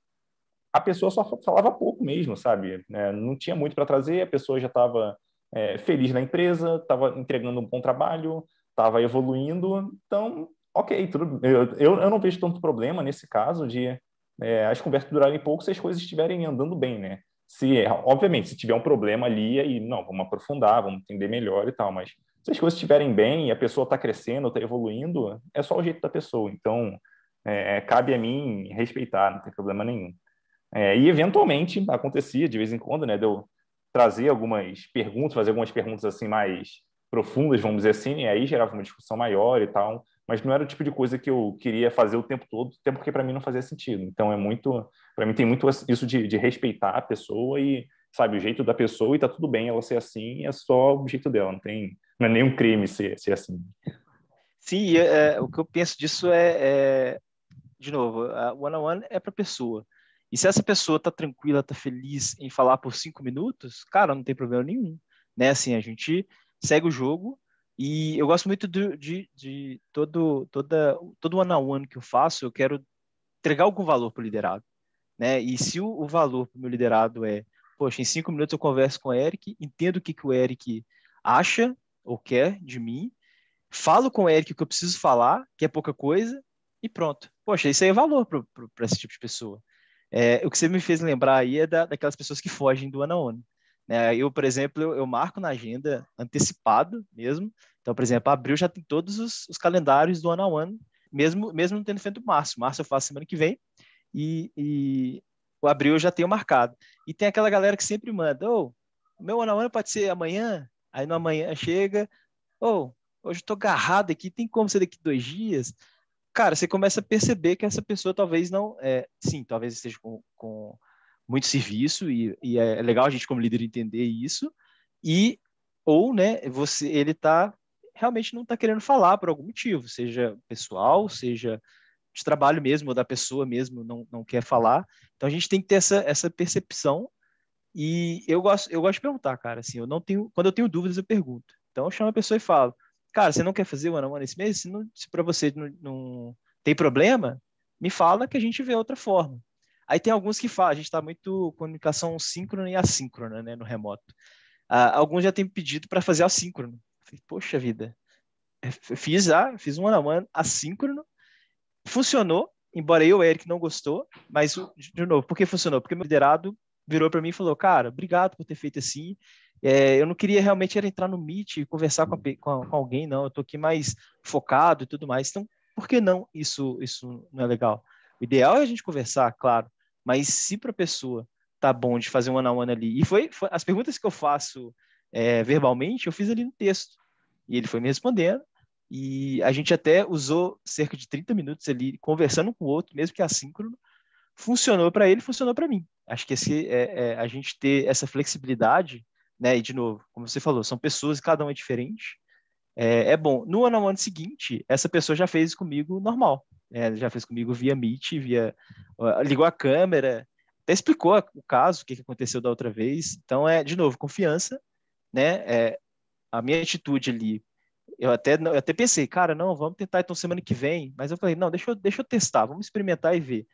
a pessoa só falava pouco mesmo, sabe? É, não tinha muito para trazer, a pessoa já estava é, feliz na empresa, estava entregando um bom trabalho, estava evoluindo. Então, ok, tudo. Eu, eu, eu, não vejo tanto problema nesse caso de é, as conversas durarem pouco se as coisas estiverem andando bem, né? Se, obviamente, se tiver um problema ali, aí, não, vamos aprofundar, vamos entender melhor e tal, mas se as coisas estiverem bem e a pessoa está crescendo, está evoluindo, é só o jeito da pessoa. Então, é, é, cabe a mim respeitar, não tem problema nenhum. É, e eventualmente acontecia de vez em quando, né, de eu trazer algumas perguntas, fazer algumas perguntas assim mais profundas, vamos dizer assim, e aí gerava uma discussão maior e tal, mas não era o tipo de coisa que eu queria fazer o tempo todo, até porque para mim não fazia sentido. Então é muito, para mim tem muito isso de, de, respeitar a pessoa e sabe o jeito da pessoa e tá tudo bem ela ser assim, é só o jeito dela, não tem, não é nenhum crime ser, ser assim. Sim, é, o que eu penso disso é, é de novo, a one-on-one é para pessoa. E se essa pessoa está tranquila, está feliz em falar por cinco minutos, cara, não tem problema nenhum. Né? Assim, a gente segue o jogo e eu gosto muito de, de, de todo, toda, todo one-on-one que eu faço, eu quero entregar algum valor para o liderado. Né? E se o, o valor para o meu liderado é, poxa, em cinco minutos eu converso com o Eric, entendo o que, que o Eric acha ou quer de mim, falo com o Eric o que eu preciso falar, que é pouca coisa, e pronto. Poxa, isso aí é valor para esse tipo de pessoa. É, o que você me fez lembrar aí é da, daquelas pessoas que fogem do ano a ano. Né? Eu, por exemplo, eu, eu, marco na agenda antecipado mesmo. Então, por exemplo, abril já tem todos os, os calendários do ano a ano, mesmo, mesmo não tendo feito março. Março eu faço semana que vem e, e o abril eu já tenho marcado. E tem aquela galera que sempre manda, ô, oh, meu ano a ano pode ser amanhã, aí no amanhã chega, ô, oh, hoje eu tô agarrado aqui, tem como ser daqui dois dias? Cara, você começa a perceber que essa pessoa talvez não, é, sim, talvez esteja com, com muito serviço e, e, é legal a gente como líder entender isso e ou, né, você, ele tá realmente não está querendo falar por algum motivo, seja pessoal, seja de trabalho mesmo ou da pessoa mesmo não, não quer falar. Então a gente tem que ter essa, essa percepção e eu gosto eu gosto de perguntar, cara, assim, eu não tenho quando eu tenho dúvidas eu pergunto. Então eu chamo a pessoa e falo: cara, você não quer fazer o on one esse mês? Se, não, se para você não, não, tem problema, me fala que a gente vê outra forma. Aí tem alguns que falam, a gente está muito comunicação síncrona e assíncrona, né, no remoto. Ah, alguns já têm pedido para fazer assíncrono. Falei, Poxa vida, fiz, ah, fiz um on one assíncrono, funcionou, embora eu, Eric, não gostou, mas, de novo, por que funcionou? Porque meu liderado virou para mim e falou, cara, obrigado por ter feito assim, é, eu não queria realmente entrar no Meet e conversar com, a, com, com alguém, não. Eu estou aqui mais focado e tudo mais. Então, por que não isso, isso não é legal? O ideal é a gente conversar, claro, mas se para a pessoa tá bom de fazer um one on ali, e foi, foi as perguntas que eu faço é, verbalmente, eu fiz ali no texto, e ele foi me respondendo, e a gente até usou cerca de 30 minutos ali conversando com o outro, mesmo que assíncrono, funcionou para ele, funcionou para mim. Acho que esse, é, é, a gente ter essa flexibilidade né? E de novo, como você falou, são pessoas e cada um é diferente. É, é bom. No ano ano seguinte, essa pessoa já fez comigo normal. Né? Já fez comigo via Meet, via ligou a câmera, até explicou o caso, o que aconteceu da outra vez. Então é de novo confiança, né? É, a minha atitude ali eu até, eu até pensei, cara, não, vamos tentar então semana que vem. Mas eu falei, não, deixa eu, deixa eu testar, vamos experimentar e ver.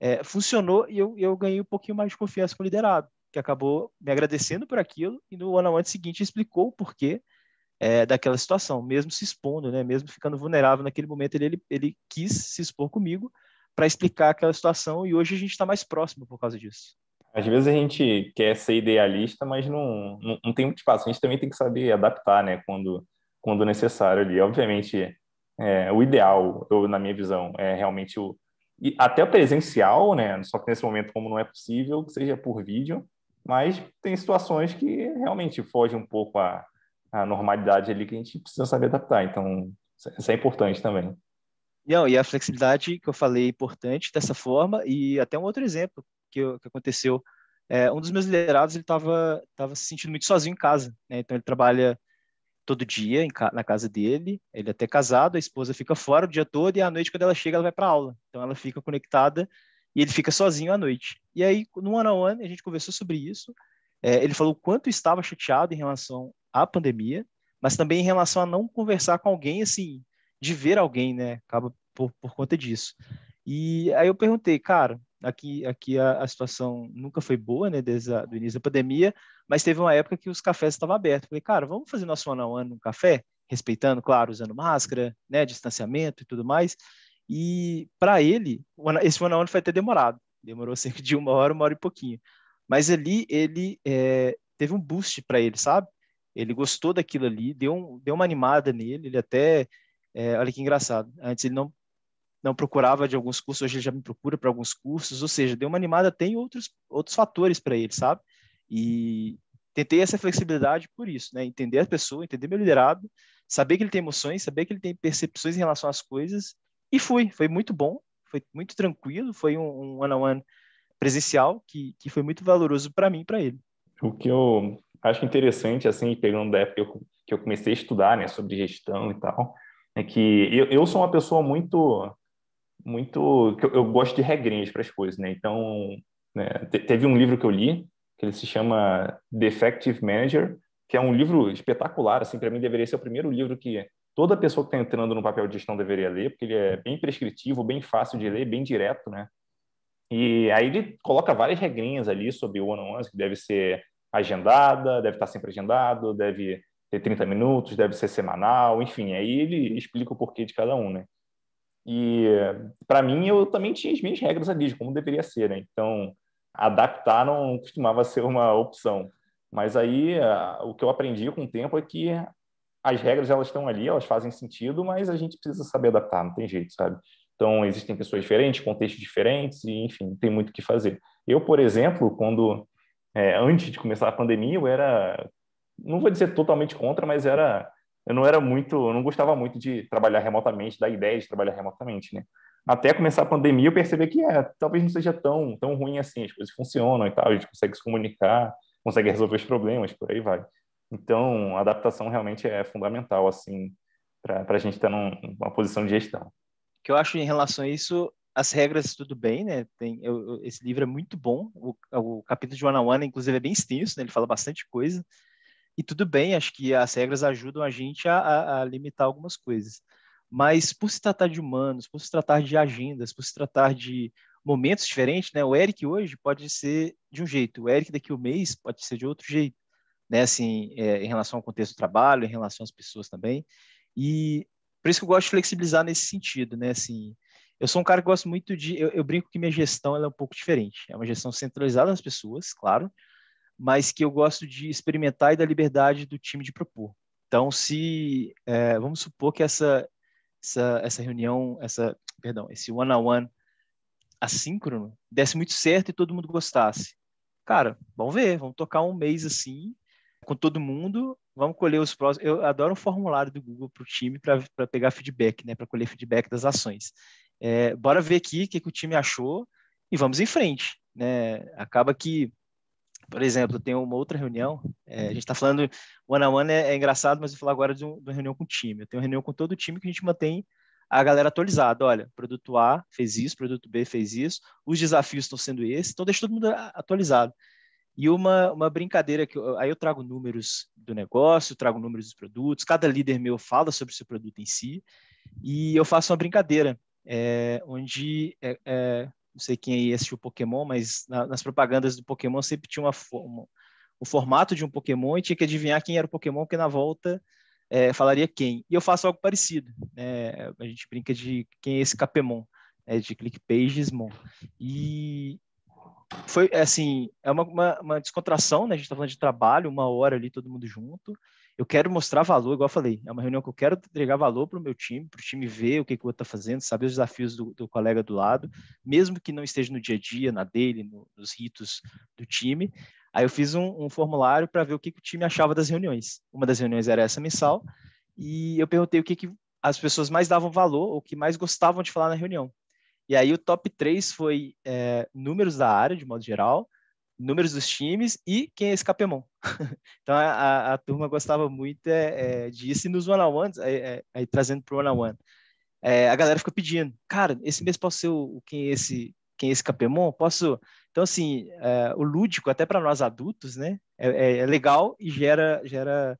É, funcionou e eu, eu ganhei um pouquinho mais de confiança com o liderado que acabou me agradecendo por aquilo e no one-on-one seguinte explicou o porquê é, daquela situação, mesmo se expondo, né, mesmo ficando vulnerável naquele momento, ele, ele, ele quis se expor comigo para explicar aquela situação e hoje a gente está mais próximo por causa disso. Às vezes a gente quer ser idealista, mas não, não, não, tem muito espaço. A gente também tem que saber adaptar, né, quando, quando necessário ali. Obviamente, é, o ideal, eu, na minha visão, é realmente o, e até o presencial, né? Só que nesse momento, como não é possível, que seja por vídeo, mas tem situações que realmente fogem um pouco à, normalidade ali que a gente precisa saber adaptar. Então, isso é importante também. Não, e a flexibilidade que eu falei é importante dessa forma, e até um outro exemplo que, que aconteceu. É, um dos meus liderados ele estava tava se sentindo muito sozinho em casa, né? então ele trabalha todo dia em, na casa dele, ele é até casado, a esposa fica fora o dia todo e à noite quando ela chega ela vai para aula, então ela fica conectada e ele fica sozinho à noite. E aí no one on one a gente conversou sobre isso, é, ele falou quanto estava chateado em relação à pandemia, mas também em relação a não conversar com alguém assim, de ver alguém, né? Acaba por, por conta disso. E aí eu perguntei, cara, aqui, aqui a, a situação nunca foi boa, né, desde o início da pandemia, mas teve uma época que os cafés estavam abertos. Falei, cara, vamos fazer nosso one on one no café, respeitando, claro, usando máscara, né, distanciamento e tudo mais. E para ele, esse one on one foi até demorado, demorou <laughs> cerca de uma hora, uma hora e pouquinho. Mas ali ele é, teve um boost para ele, sabe? Ele gostou daquilo ali, deu, um, deu uma animada nele, ele até, é, olha que engraçado, antes ele não não procurava de alguns cursos, hoje ele já me procura para alguns cursos, ou seja, deu uma animada, tem outros, outros fatores para ele, sabe? E tentei essa flexibilidade por isso, né? Entender a pessoa, entender meu liderado, saber que ele tem emoções, saber que ele tem percepções em relação às coisas, e fui, foi muito bom, foi muito tranquilo, foi um one-on-one presencial que, que foi muito valoroso para mim e para ele. O que eu acho interessante, assim, pegando da época que eu, que eu comecei a estudar, né, sobre gestão e tal, é que eu, eu sou uma pessoa muito muito eu, eu, gosto de regrinhas para as coisas, né? Então, né, teve um livro que eu li que ele se chama The Effective Manager, que é um livro espetacular, assim, para mim deveria ser o primeiro livro que toda pessoa que está entrando no papel de gestão deveria ler, porque ele é bem prescritivo, bem fácil de ler, bem direto, né? E aí ele coloca várias regrinhas ali sobre o one-on-one, que deve ser agendada, deve estar sempre agendado, deve ter 30 minutos, deve ser semanal, enfim, aí ele explica o porquê de cada um, né? E para mim eu também tinha as minhas regras ali de como deveria ser, né? Então adaptar não costumava <laughs> ser uma opção. Mas aí o que eu aprendi com o tempo é que as regras elas estão ali, elas fazem sentido, mas a gente precisa saber adaptar, não tem jeito, sabe? Então existem pessoas diferentes, contextos diferentes e enfim, tem muito o que fazer. Eu, por exemplo, quando é, antes de começar a pandemia, eu era, não vou dizer totalmente contra, mas era eu não era muito, eu não gostava muito de trabalhar remotamente, da ideia de trabalhar remotamente, né? Até começar a pandemia, eu percebi que é, talvez não seja tão, tão ruim assim, as coisas funcionam e tal, a gente consegue se comunicar, consegue resolver os problemas, por aí vai. Então, a adaptação realmente é fundamental, assim, para a gente estar numa posição de gestão. O que eu acho em relação a isso, as regras tudo bem, né? Tem, eu, esse livro é muito bom, o, o capítulo de One, inclusive, é bem extenso, né? Ele fala bastante coisa. E tudo bem, acho que as regras ajudam a gente a, a, a limitar algumas coisas. Mas por se tratar de humanos, por se tratar de agendas, por se tratar de momentos diferentes, né? O Eric hoje pode ser de um jeito, o Eric daqui a um mês pode ser de outro jeito, né? Assim, é, em relação ao contexto do trabalho, em relação às pessoas também. E por isso que eu gosto de flexibilizar nesse sentido, né? Assim, eu sou um cara que gosto muito de, eu, eu brinco que minha gestão é um pouco diferente. É uma gestão centralizada nas pessoas, claro, mas que eu gosto de experimentar e da liberdade do time de propor. Então, se é, vamos supor que essa, essa, essa reunião, essa, perdão, esse one-on-one -on -one assíncrono desse muito certo e todo mundo gostasse. Cara, vamos ver, vamos tocar um mês assim, com todo mundo, vamos colher os próximos. Eu adoro um formulário do Google para o time para pegar feedback, né, para colher feedback das ações. É, bora ver aqui o que, que o time achou e vamos em frente. Né? Acaba que por exemplo, tem uma outra reunião, é, a gente está falando, one-on-one é, é, engraçado, mas eu vou falar agora de, um, de, uma reunião com o time. Eu tenho uma reunião com todo o time que a gente mantém a galera atualizada. Olha, produto A fez isso, produto B fez isso, os desafios estão sendo esses, então deixa todo mundo atualizado. E uma, uma brincadeira que eu, aí eu trago números do negócio, trago números dos produtos, cada líder meu fala sobre o seu produto em si, e eu faço uma brincadeira, é, onde é, é não sei quem aí assistiu Pokémon, mas na, nas propagandas do Pokémon sempre tinha uma, o formato de um Pokémon e tinha que adivinhar quem era o Pokémon, porque na volta é, falaria quem. E eu faço algo parecido. Né? A gente brinca de quem é esse Capemon, né? de Click Pagesmon. E Foi, assim, é uma, uma, uma descontração, né? A gente está falando de trabalho, uma hora ali, todo mundo junto. Eu quero mostrar valor, igual eu falei, é uma reunião que eu quero entregar valor para o meu time, para o time ver o que, que o outro está fazendo, saber os desafios do, do, colega do lado, mesmo que não esteja no dia a dia, na dele, no, nos ritos do time. Aí eu fiz um, um formulário para ver o que, que o time achava das reuniões. Uma das reuniões era essa mensal, e eu perguntei o que, que as pessoas mais davam valor, ou que mais gostavam de falar na reunião. E aí o top 3 foi é, números da área, de modo geral, números dos times e quem é esse Capemon. <laughs> então a, a, turma gostava muito é, é, disso e nos one-on-ones, é, aí trazendo para o one-on-one. a galera fica pedindo, cara, esse mês posso ser o, quem é esse quem é esse Capemon? Posso? Então assim, o lúdico até para nós adultos, né, é, legal e gera gera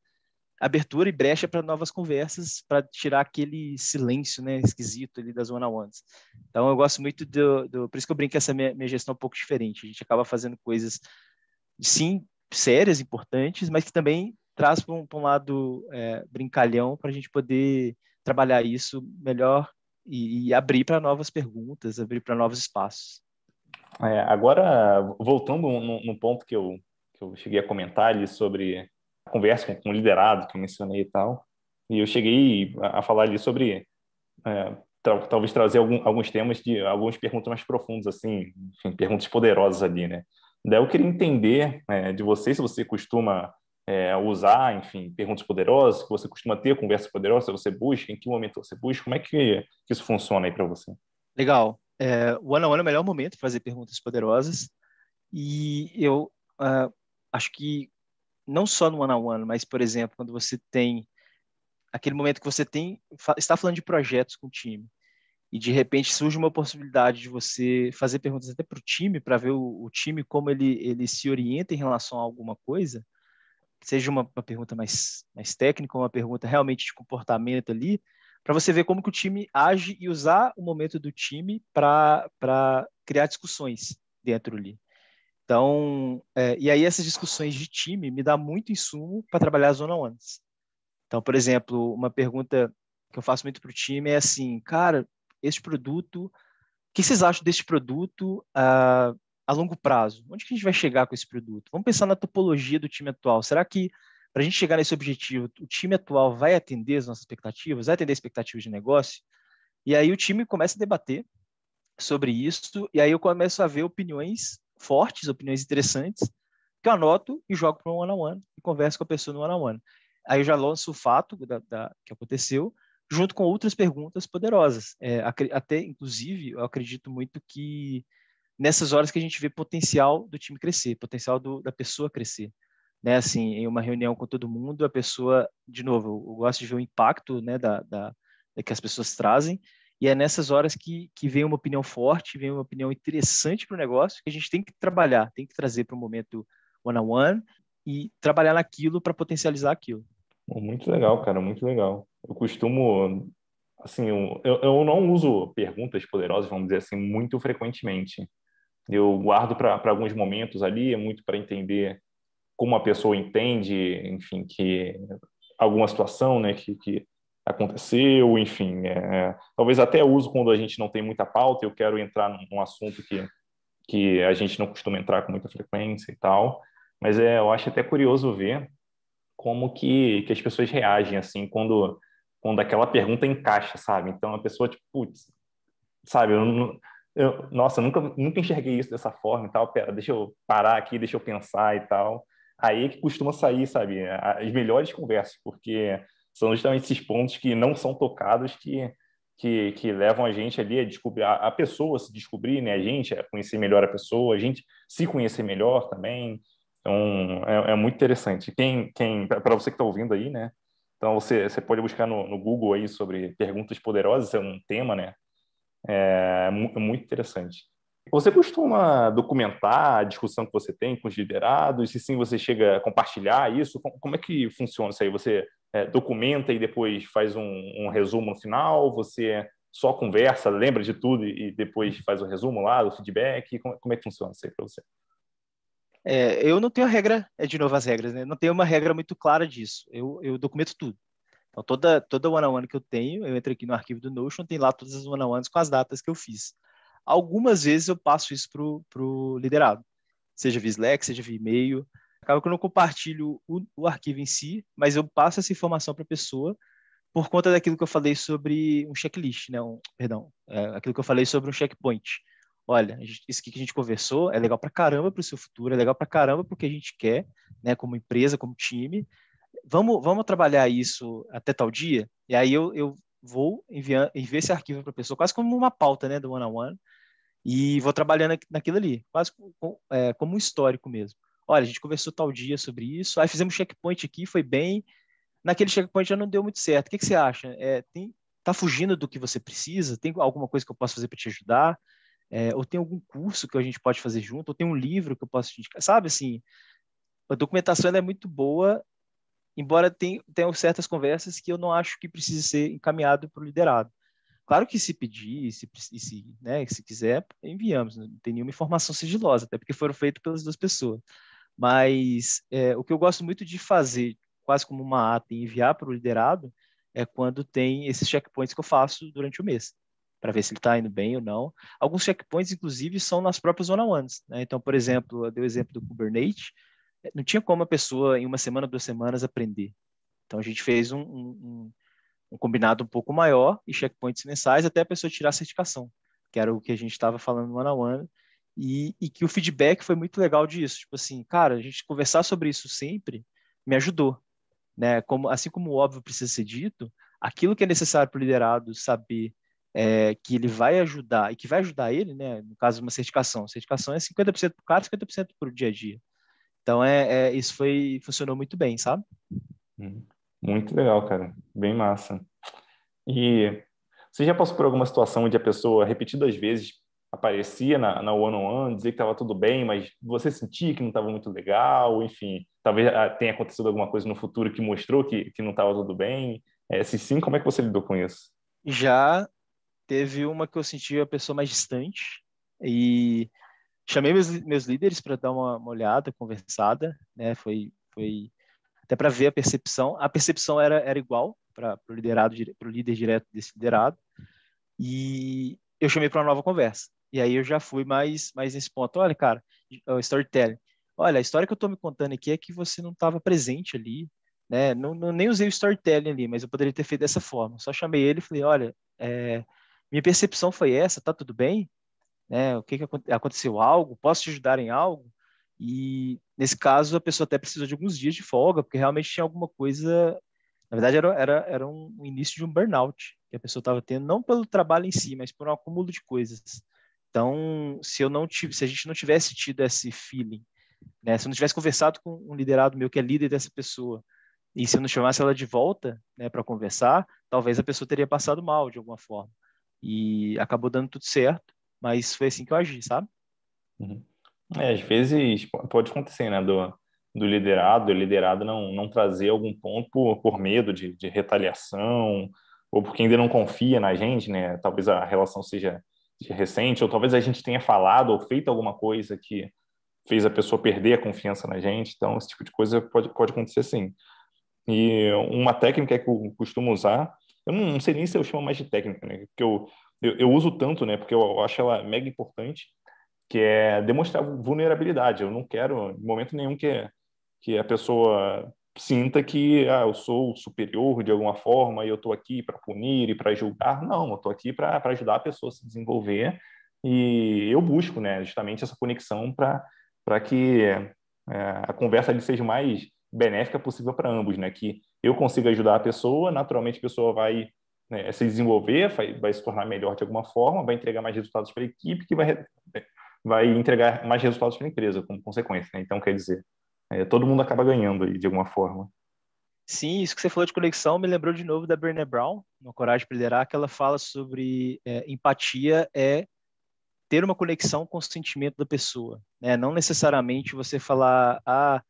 abertura e brecha para novas conversas, para tirar aquele silêncio, né, esquisito ali das one-on-ones. Então eu gosto muito do, do, por isso que eu brinco que essa minha, minha gestão é um pouco diferente. A gente acaba fazendo coisas, sim, sérias, importantes, mas que também traz para um, um, lado é, brincalhão para a gente poder trabalhar isso melhor e, e abrir para novas perguntas, abrir para novos espaços. É, agora, voltando no, no ponto que eu, que eu cheguei a comentar ali sobre conversa com, com o liderado que eu mencionei e tal. E eu cheguei a, a falar ali sobre é, talvez trazer algum, alguns temas de algumas perguntas mais profundas, assim, enfim, perguntas poderosas ali, né? Daí eu queria entender é, de você se você costuma é, usar, enfim, perguntas poderosas, que você costuma ter conversa poderosa, você busca, em que momento você busca, como é que, que isso funciona aí para você? Legal. É, o ano a ano é o melhor momento para fazer perguntas poderosas e eu uh, acho que não só no one-on-one, mas, por exemplo, quando você tem aquele momento que você tem está falando de projetos com o time e de repente surge uma possibilidade de você fazer perguntas até para o time para ver o, o, time como ele ele se orienta em relação a alguma coisa seja uma, uma pergunta mais mais técnica uma pergunta realmente de comportamento ali para você ver como que o time age e usar o momento do time para para criar discussões dentro ali então, é, e aí essas discussões de time me dá muito insumo para trabalhar as one-on-ones. Então, por exemplo, uma pergunta que eu faço muito para o time é assim, cara, este produto, o que vocês acham deste produto uh, a longo prazo? Onde que a gente vai chegar com esse produto? Vamos pensar na topologia do time atual. Será que para a gente chegar nesse objetivo, o time atual vai atender as nossas expectativas, vai atender expectativas de negócio? E aí o time começa a debater sobre isso, e aí eu começo a ver opiniões fortes, opiniões interessantes, que eu anoto e jogo para um one-on-one e converso com a pessoa no one-on-one. Aí eu já lanço o fato da, da, que aconteceu, junto com outras perguntas poderosas. É, até, inclusive, eu acredito muito que nessas horas que a gente vê potencial do time crescer, potencial do, da pessoa crescer. Né, assim, em uma reunião com todo mundo, a pessoa, de novo, eu gosto de ver o impacto né, da, da, da que as pessoas trazem e é nessas horas que, que vem uma opinião forte, vem uma opinião interessante para o negócio, que a gente tem que trabalhar, tem que trazer para o momento one-on-one e trabalhar naquilo para potencializar aquilo. Muito legal, cara, muito legal. Eu costumo, assim, eu, eu não uso perguntas poderosas, vamos dizer assim, muito frequentemente. Eu guardo para alguns momentos ali, é muito para entender como a pessoa entende, enfim, que alguma situação, né, que, que aconteceu, enfim. É, é, talvez até uso quando a gente não tem muita pauta, eu quero entrar num, num, assunto que, que a gente não costuma entrar com muita frequência e tal. Mas é, eu acho até curioso ver como que, que as pessoas reagem, assim, quando, quando aquela pergunta encaixa, sabe? Então a pessoa, tipo, putz, sabe, eu, eu, nossa, nunca, nunca enxerguei isso dessa forma e tal, pera, deixa eu parar aqui, deixa eu pensar e tal. Aí é que costuma sair, sabe, as melhores conversas, porque são justamente esses pontos que não são tocados que, que, que levam a gente ali a descobrir, a, a pessoa se descobrir, né? a gente a conhecer melhor a pessoa, a gente se conhecer melhor também. Então, é, é muito interessante. Quem, quem para você que está ouvindo aí, né? Então, você, você pode buscar no, no Google aí sobre perguntas poderosas, é um tema, né? É, é muito interessante. Você costuma documentar a discussão que você tem com os liderados? E sim, você chega a compartilhar isso? Como é que funciona isso aí? Você é, documenta e depois faz um, um, resumo no final? Você só conversa, lembra de tudo e depois faz o resumo lá, o feedback? Como, como é que funciona isso aí para você? É, eu não tenho regra, é de novo as regras, né? Não tenho uma regra muito clara disso. Eu, eu documento tudo. Então, toda, toda one-on-one que eu tenho, eu entro aqui no arquivo do Notion, tem lá todas as one-on-ones com as datas que eu fiz. algumas vezes eu passo isso para o liderado, seja via Slack, seja via e-mail. Acaba que eu não compartilho o, o arquivo em si, mas eu passo essa informação para a pessoa por conta daquilo que eu falei sobre um checklist, né? Um, perdão, é, aquilo que eu falei sobre um checkpoint. Olha, isso que a gente conversou é legal para caramba para o seu futuro, é legal para caramba para o que a gente quer, né? Como empresa, como time. Vamos, vamos trabalhar isso até tal dia? E aí eu, eu vou enviar, enviar esse arquivo para a pessoa, quase como uma pauta, né? Do one-on-one. -on -one, e vou trabalhando naquilo ali, quase é, como um histórico mesmo. Olha, a gente conversou tal dia sobre isso, aí fizemos checkpoint aqui, foi bem, naquele checkpoint já não deu muito certo. O que, que você acha? É, tem, tá fugindo do que você precisa? Tem alguma coisa que eu posso fazer para te ajudar? É, ou tem algum curso que a gente pode fazer junto? Ou tem um livro que eu posso te indicar? Sabe, assim, a documentação é muito boa, embora tenha, tenha certas conversas que eu não acho que precise ser encaminhado para o liderado. Claro que se pedir, se, se, né, se quiser, enviamos, não tem nenhuma informação sigilosa, até porque foram feitas pelas duas pessoas. Mas é, o que eu gosto muito de fazer quase como uma ata e enviar para o liderado, é quando tem esses checkpoints que eu faço durante o mês, para ver se ele está indo bem ou não. Alguns checkpoints, inclusive, são nas próprias one-on-ones. Né? Então, por exemplo, eu dei o exemplo do Kubernetes, não tinha como a pessoa, em uma semana, duas semanas, aprender. Então, a gente fez um, um, um combinado um pouco maior e checkpoints mensais até a pessoa tirar a certificação, que era o que a gente estava falando no one-on-one, -on -one, e, e que o feedback foi muito legal disso. Tipo assim, cara, a gente conversar sobre isso sempre me ajudou né? Como, assim como o óbvio precisa ser dito, aquilo que é necessário para o liderado saber é, que ele vai ajudar e que vai ajudar ele, né? No caso, uma certificação. A certificação é 50% para o cara, 50% para o dia a dia. Então, é, é, isso foi funcionou muito bem, sabe? Hum, muito legal, cara. Bem massa. E você já passou por alguma situação onde a pessoa, repetidas vezes, aparecia na, na one-on-one, dizia que estava tudo bem, mas você sentia que não estava muito legal, enfim, talvez ah, tenha acontecido alguma coisa no futuro que mostrou que, que não estava tudo bem. É, se sim, como é que você lidou com isso? Já teve uma que eu senti a pessoa mais distante e chamei meus, meus líderes para dar uma, uma, olhada, conversada, né? Foi, foi até para ver a percepção. A percepção era, era igual para o liderado, para o líder direto desse liderado. E eu chamei para uma nova conversa. E aí eu já fui mais, mais nesse ponto. Olha, cara, storytelling. Olha, a história que eu estou me contando aqui é que você não estava presente ali, né? Não, não, nem usei o storytelling ali, mas eu poderia ter feito dessa forma. Só chamei ele e falei, olha, é, minha percepção foi essa, tá tudo bem? Né? O que, que aconteceu? Algo? Posso te ajudar em algo? E nesse caso a pessoa até precisou de alguns dias de folga, porque realmente tinha alguma coisa. Na verdade, era, era, era um início de um burnout que a pessoa estava tendo, não pelo trabalho em si, mas por um acúmulo de coisas. Então, se eu não tive, se a gente não tivesse tido esse feeling, né, se eu não tivesse conversado com um liderado meu que é líder dessa pessoa, e se eu não chamasse ela de volta, né, para conversar, talvez a pessoa teria passado mal de alguma forma. E acabou dando tudo certo, mas foi assim que eu agi, sabe? Uhum. É, às vezes pode acontecer, né, do, do liderado, do liderado não, não trazer algum ponto por, por medo de, de retaliação, ou porque ainda não confia na gente, né? Talvez a relação seja, recente, ou talvez a gente tenha falado ou feito alguma coisa que fez a pessoa perder a confiança na gente. Então, esse tipo de coisa pode, pode acontecer sim. E uma técnica que eu costumo usar, eu não sei nem se eu chamo mais de técnica, né? Porque eu, eu, eu uso tanto, né? Porque eu acho ela mega importante, que é demonstrar vulnerabilidade. Eu não quero, em momento nenhum, que, que a pessoa sinta que ah, eu sou superior de alguma forma e eu estou aqui para punir e para julgar. Não, eu estou aqui para ajudar a pessoa a se desenvolver e eu busco né, justamente essa conexão para que é, a conversa ali seja mais benéfica possível para ambos, né? Que eu consiga ajudar a pessoa, naturalmente a pessoa vai né, se desenvolver, vai, vai, se tornar melhor de alguma forma, vai entregar mais resultados para a equipe, que vai, vai entregar mais resultados para a empresa, como consequência. Né? Então, quer dizer, é, todo mundo acaba ganhando aí, de alguma forma. Sim, isso que você falou de conexão me lembrou de novo da Brené Brown, no Coragem para Liderar, que ela fala sobre é, empatia é ter uma conexão com o sentimento da pessoa. Né? Não necessariamente você falar, ah,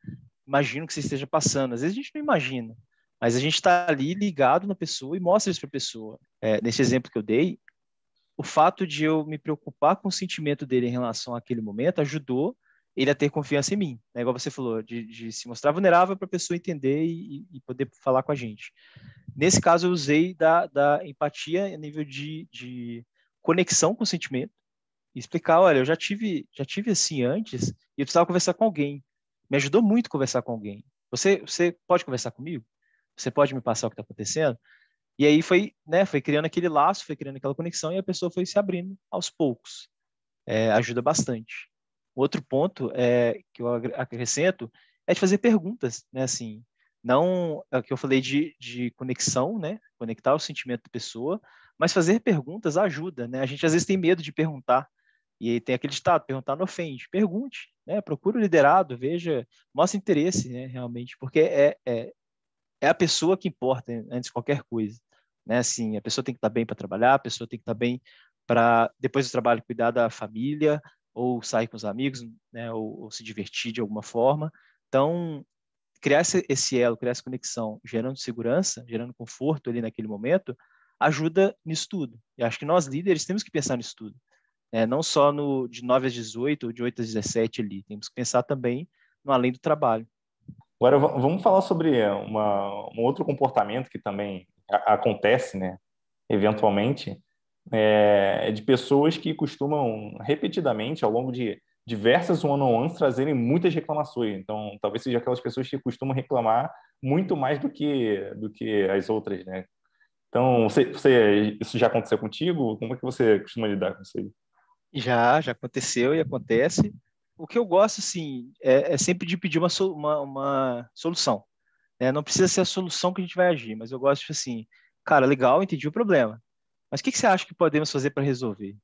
imagino que você esteja passando. Às vezes a gente não imagina, mas a gente está ali ligado na pessoa e mostra isso para a pessoa. É, nesse exemplo que eu dei, o fato de eu me preocupar com o sentimento dele em relação àquele momento ajudou ele a ter confiança em mim, né? igual você falou, de, de se mostrar vulnerável para a pessoa entender e, e, poder falar com a gente. Nesse caso, eu usei da, da empatia a nível de, de conexão com o sentimento, explicar, olha, eu já tive, já tive assim antes e eu precisava conversar com alguém. Me ajudou muito conversar com alguém. Você, você pode conversar comigo? Você pode me passar o que está acontecendo? E aí foi, né, foi criando aquele laço, foi criando aquela conexão e a pessoa foi se abrindo aos poucos. É, ajuda bastante. Outro ponto é, que eu acrescento é de fazer perguntas, né, assim, não é o que eu falei de, de conexão, né, conectar o sentimento da pessoa, mas fazer perguntas ajuda, né? A gente às vezes tem medo de perguntar e tem aquele estado, perguntar não ofende. Pergunte, né? Procure o liderado, veja, mostre interesse, né? Realmente, porque é, é, é a pessoa que importa antes de qualquer coisa. Né? Assim, a pessoa tem que estar bem para trabalhar, a pessoa tem que estar bem para, depois do trabalho, cuidar da família, ou sair com os amigos, né? ou, ou se divertir de alguma forma. Então, criar esse, esse elo, criar essa conexão, gerando segurança, gerando conforto ali naquele momento, ajuda nisso tudo. E acho que nós líderes temos que pensar nisso tudo. É, não só no de 9 às 18 ou de 8 às 17 ali, temos que pensar também no além do trabalho. Agora vamos falar sobre uma, um outro comportamento que também acontece, né, eventualmente, é, de pessoas que costumam repetidamente, ao longo de diversas one-on-ones, trazerem muitas reclamações. Então, talvez seja aquelas pessoas que costumam reclamar muito mais do que, do que as outras, né? Então, você, você, isso já aconteceu contigo? Como é que você costuma lidar com isso aí? Já, já aconteceu e acontece. O que eu gosto, assim, é, é sempre de pedir uma, uma, uma solução. Né? Não precisa ser a solução que a gente vai agir, mas eu gosto assim, cara, legal, entendi o problema. Mas o que, que você acha que podemos fazer para resolver?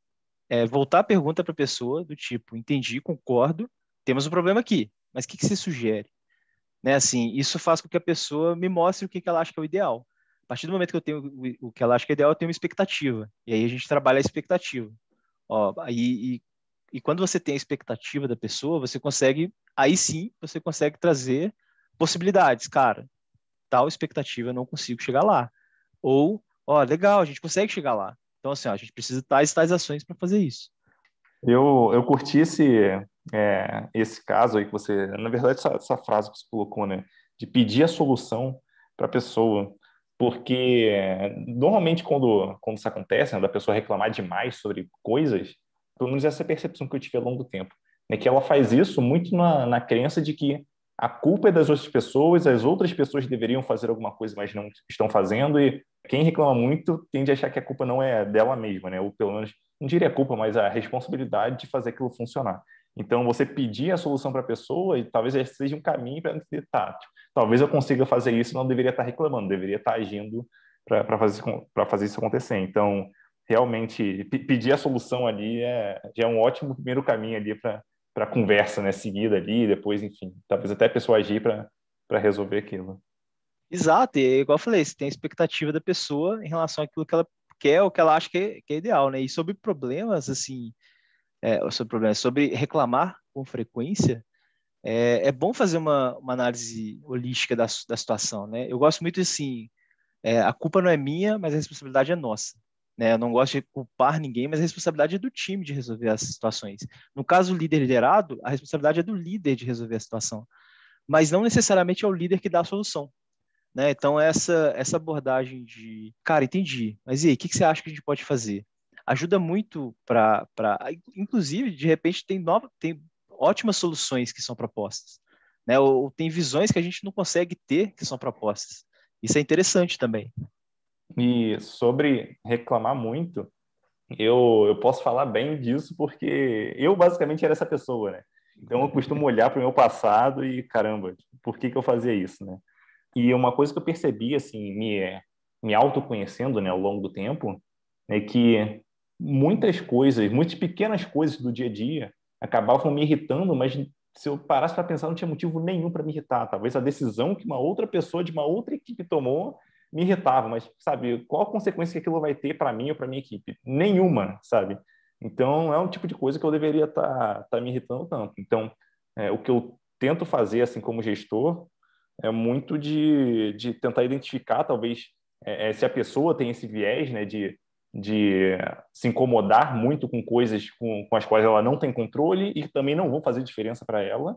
É voltar a pergunta para a pessoa do tipo, entendi, concordo, temos um problema aqui, mas o que, que você sugere? Né, assim, isso faz com que a pessoa me mostre o que, que ela acha que é o ideal. A partir do momento que eu tenho o que ela acha que é ideal, eu tenho uma expectativa. E aí a gente trabalha a expectativa. Ó, e, e, e quando você tem a expectativa da pessoa, você consegue, aí sim, você consegue trazer possibilidades. Cara, tal expectativa eu não consigo chegar lá. Ou, ó, legal, a gente consegue chegar lá. Então, assim, ó, a gente precisa de tais tais ações para fazer isso. Eu, eu curti esse, é, esse caso aí que você, na verdade, essa, essa frase que você colocou, né? De pedir a solução para a pessoa porque normalmente quando, quando isso acontece, né, da pessoa reclamar demais sobre coisas, pelo menos essa é a percepção que eu tive ao longo do tempo, é que ela faz isso muito na, na crença de que a culpa é das outras pessoas, as outras pessoas deveriam fazer alguma coisa, mas não estão fazendo, e quem reclama muito tende a achar que a culpa não é dela mesma, né? ou pelo menos, não diria culpa, mas a responsabilidade de fazer aquilo funcionar. Então, você pedir a solução para a pessoa, e talvez seja um caminho para dizer, tá, tipo, talvez eu consiga fazer isso, não deveria estar reclamando, deveria estar agindo para fazer, fazer isso acontecer. Então, realmente, pedir a solução ali é, já é um ótimo primeiro caminho ali para a conversa né, seguida ali, depois, enfim, talvez até a pessoa agir para resolver aquilo. Exato, e igual eu falei, você tem a expectativa da pessoa em relação àquilo que ela quer ou que ela acha que é, que é ideal, né? E sobre problemas, assim, é, sobre problemas, sobre reclamar com frequência, é, é bom fazer uma, uma análise holística da, da situação, né? Eu gosto muito assim, é, a culpa não é minha, mas a responsabilidade é nossa. Né? Eu não gosto de culpar ninguém, mas a responsabilidade é do time de resolver as situações. No caso, o líder liderado, a responsabilidade é do líder de resolver a situação, mas não necessariamente é o líder que dá a solução. Né? Então, essa, essa abordagem de, cara, entendi, mas e aí, o que, que você acha que a gente pode fazer? ajuda muito para. Inclusive, de repente, tem, nova, tem ótimas soluções que são propostas. Né? Ou, ou tem visões que a gente não consegue ter que são propostas. Isso é interessante também. E sobre reclamar muito, eu, eu posso falar bem disso porque eu basicamente era essa pessoa, né? Então eu costumo olhar para o meu passado e caramba, por que, que eu fazia isso, né? E uma coisa que eu percebi, assim, me, me autoconhecendo né, ao longo do tempo, é que muitas coisas, muitas pequenas coisas do dia a dia acabavam me irritando, mas se eu parasse para pensar, não tinha motivo nenhum para me irritar. Talvez a decisão que uma outra pessoa de uma outra equipe tomou me irritava, mas sabe, qual a consequência que aquilo vai ter para mim ou para minha equipe? Nenhuma, sabe? Então é um tipo de coisa que eu deveria estar tá, tá me irritando tanto. Então, é, o que eu tento fazer assim como gestor é muito de, de tentar identificar talvez é, é se a pessoa tem esse viés, né, de de se incomodar muito com coisas com, com as quais ela não tem controle e também não vão fazer diferença para ela.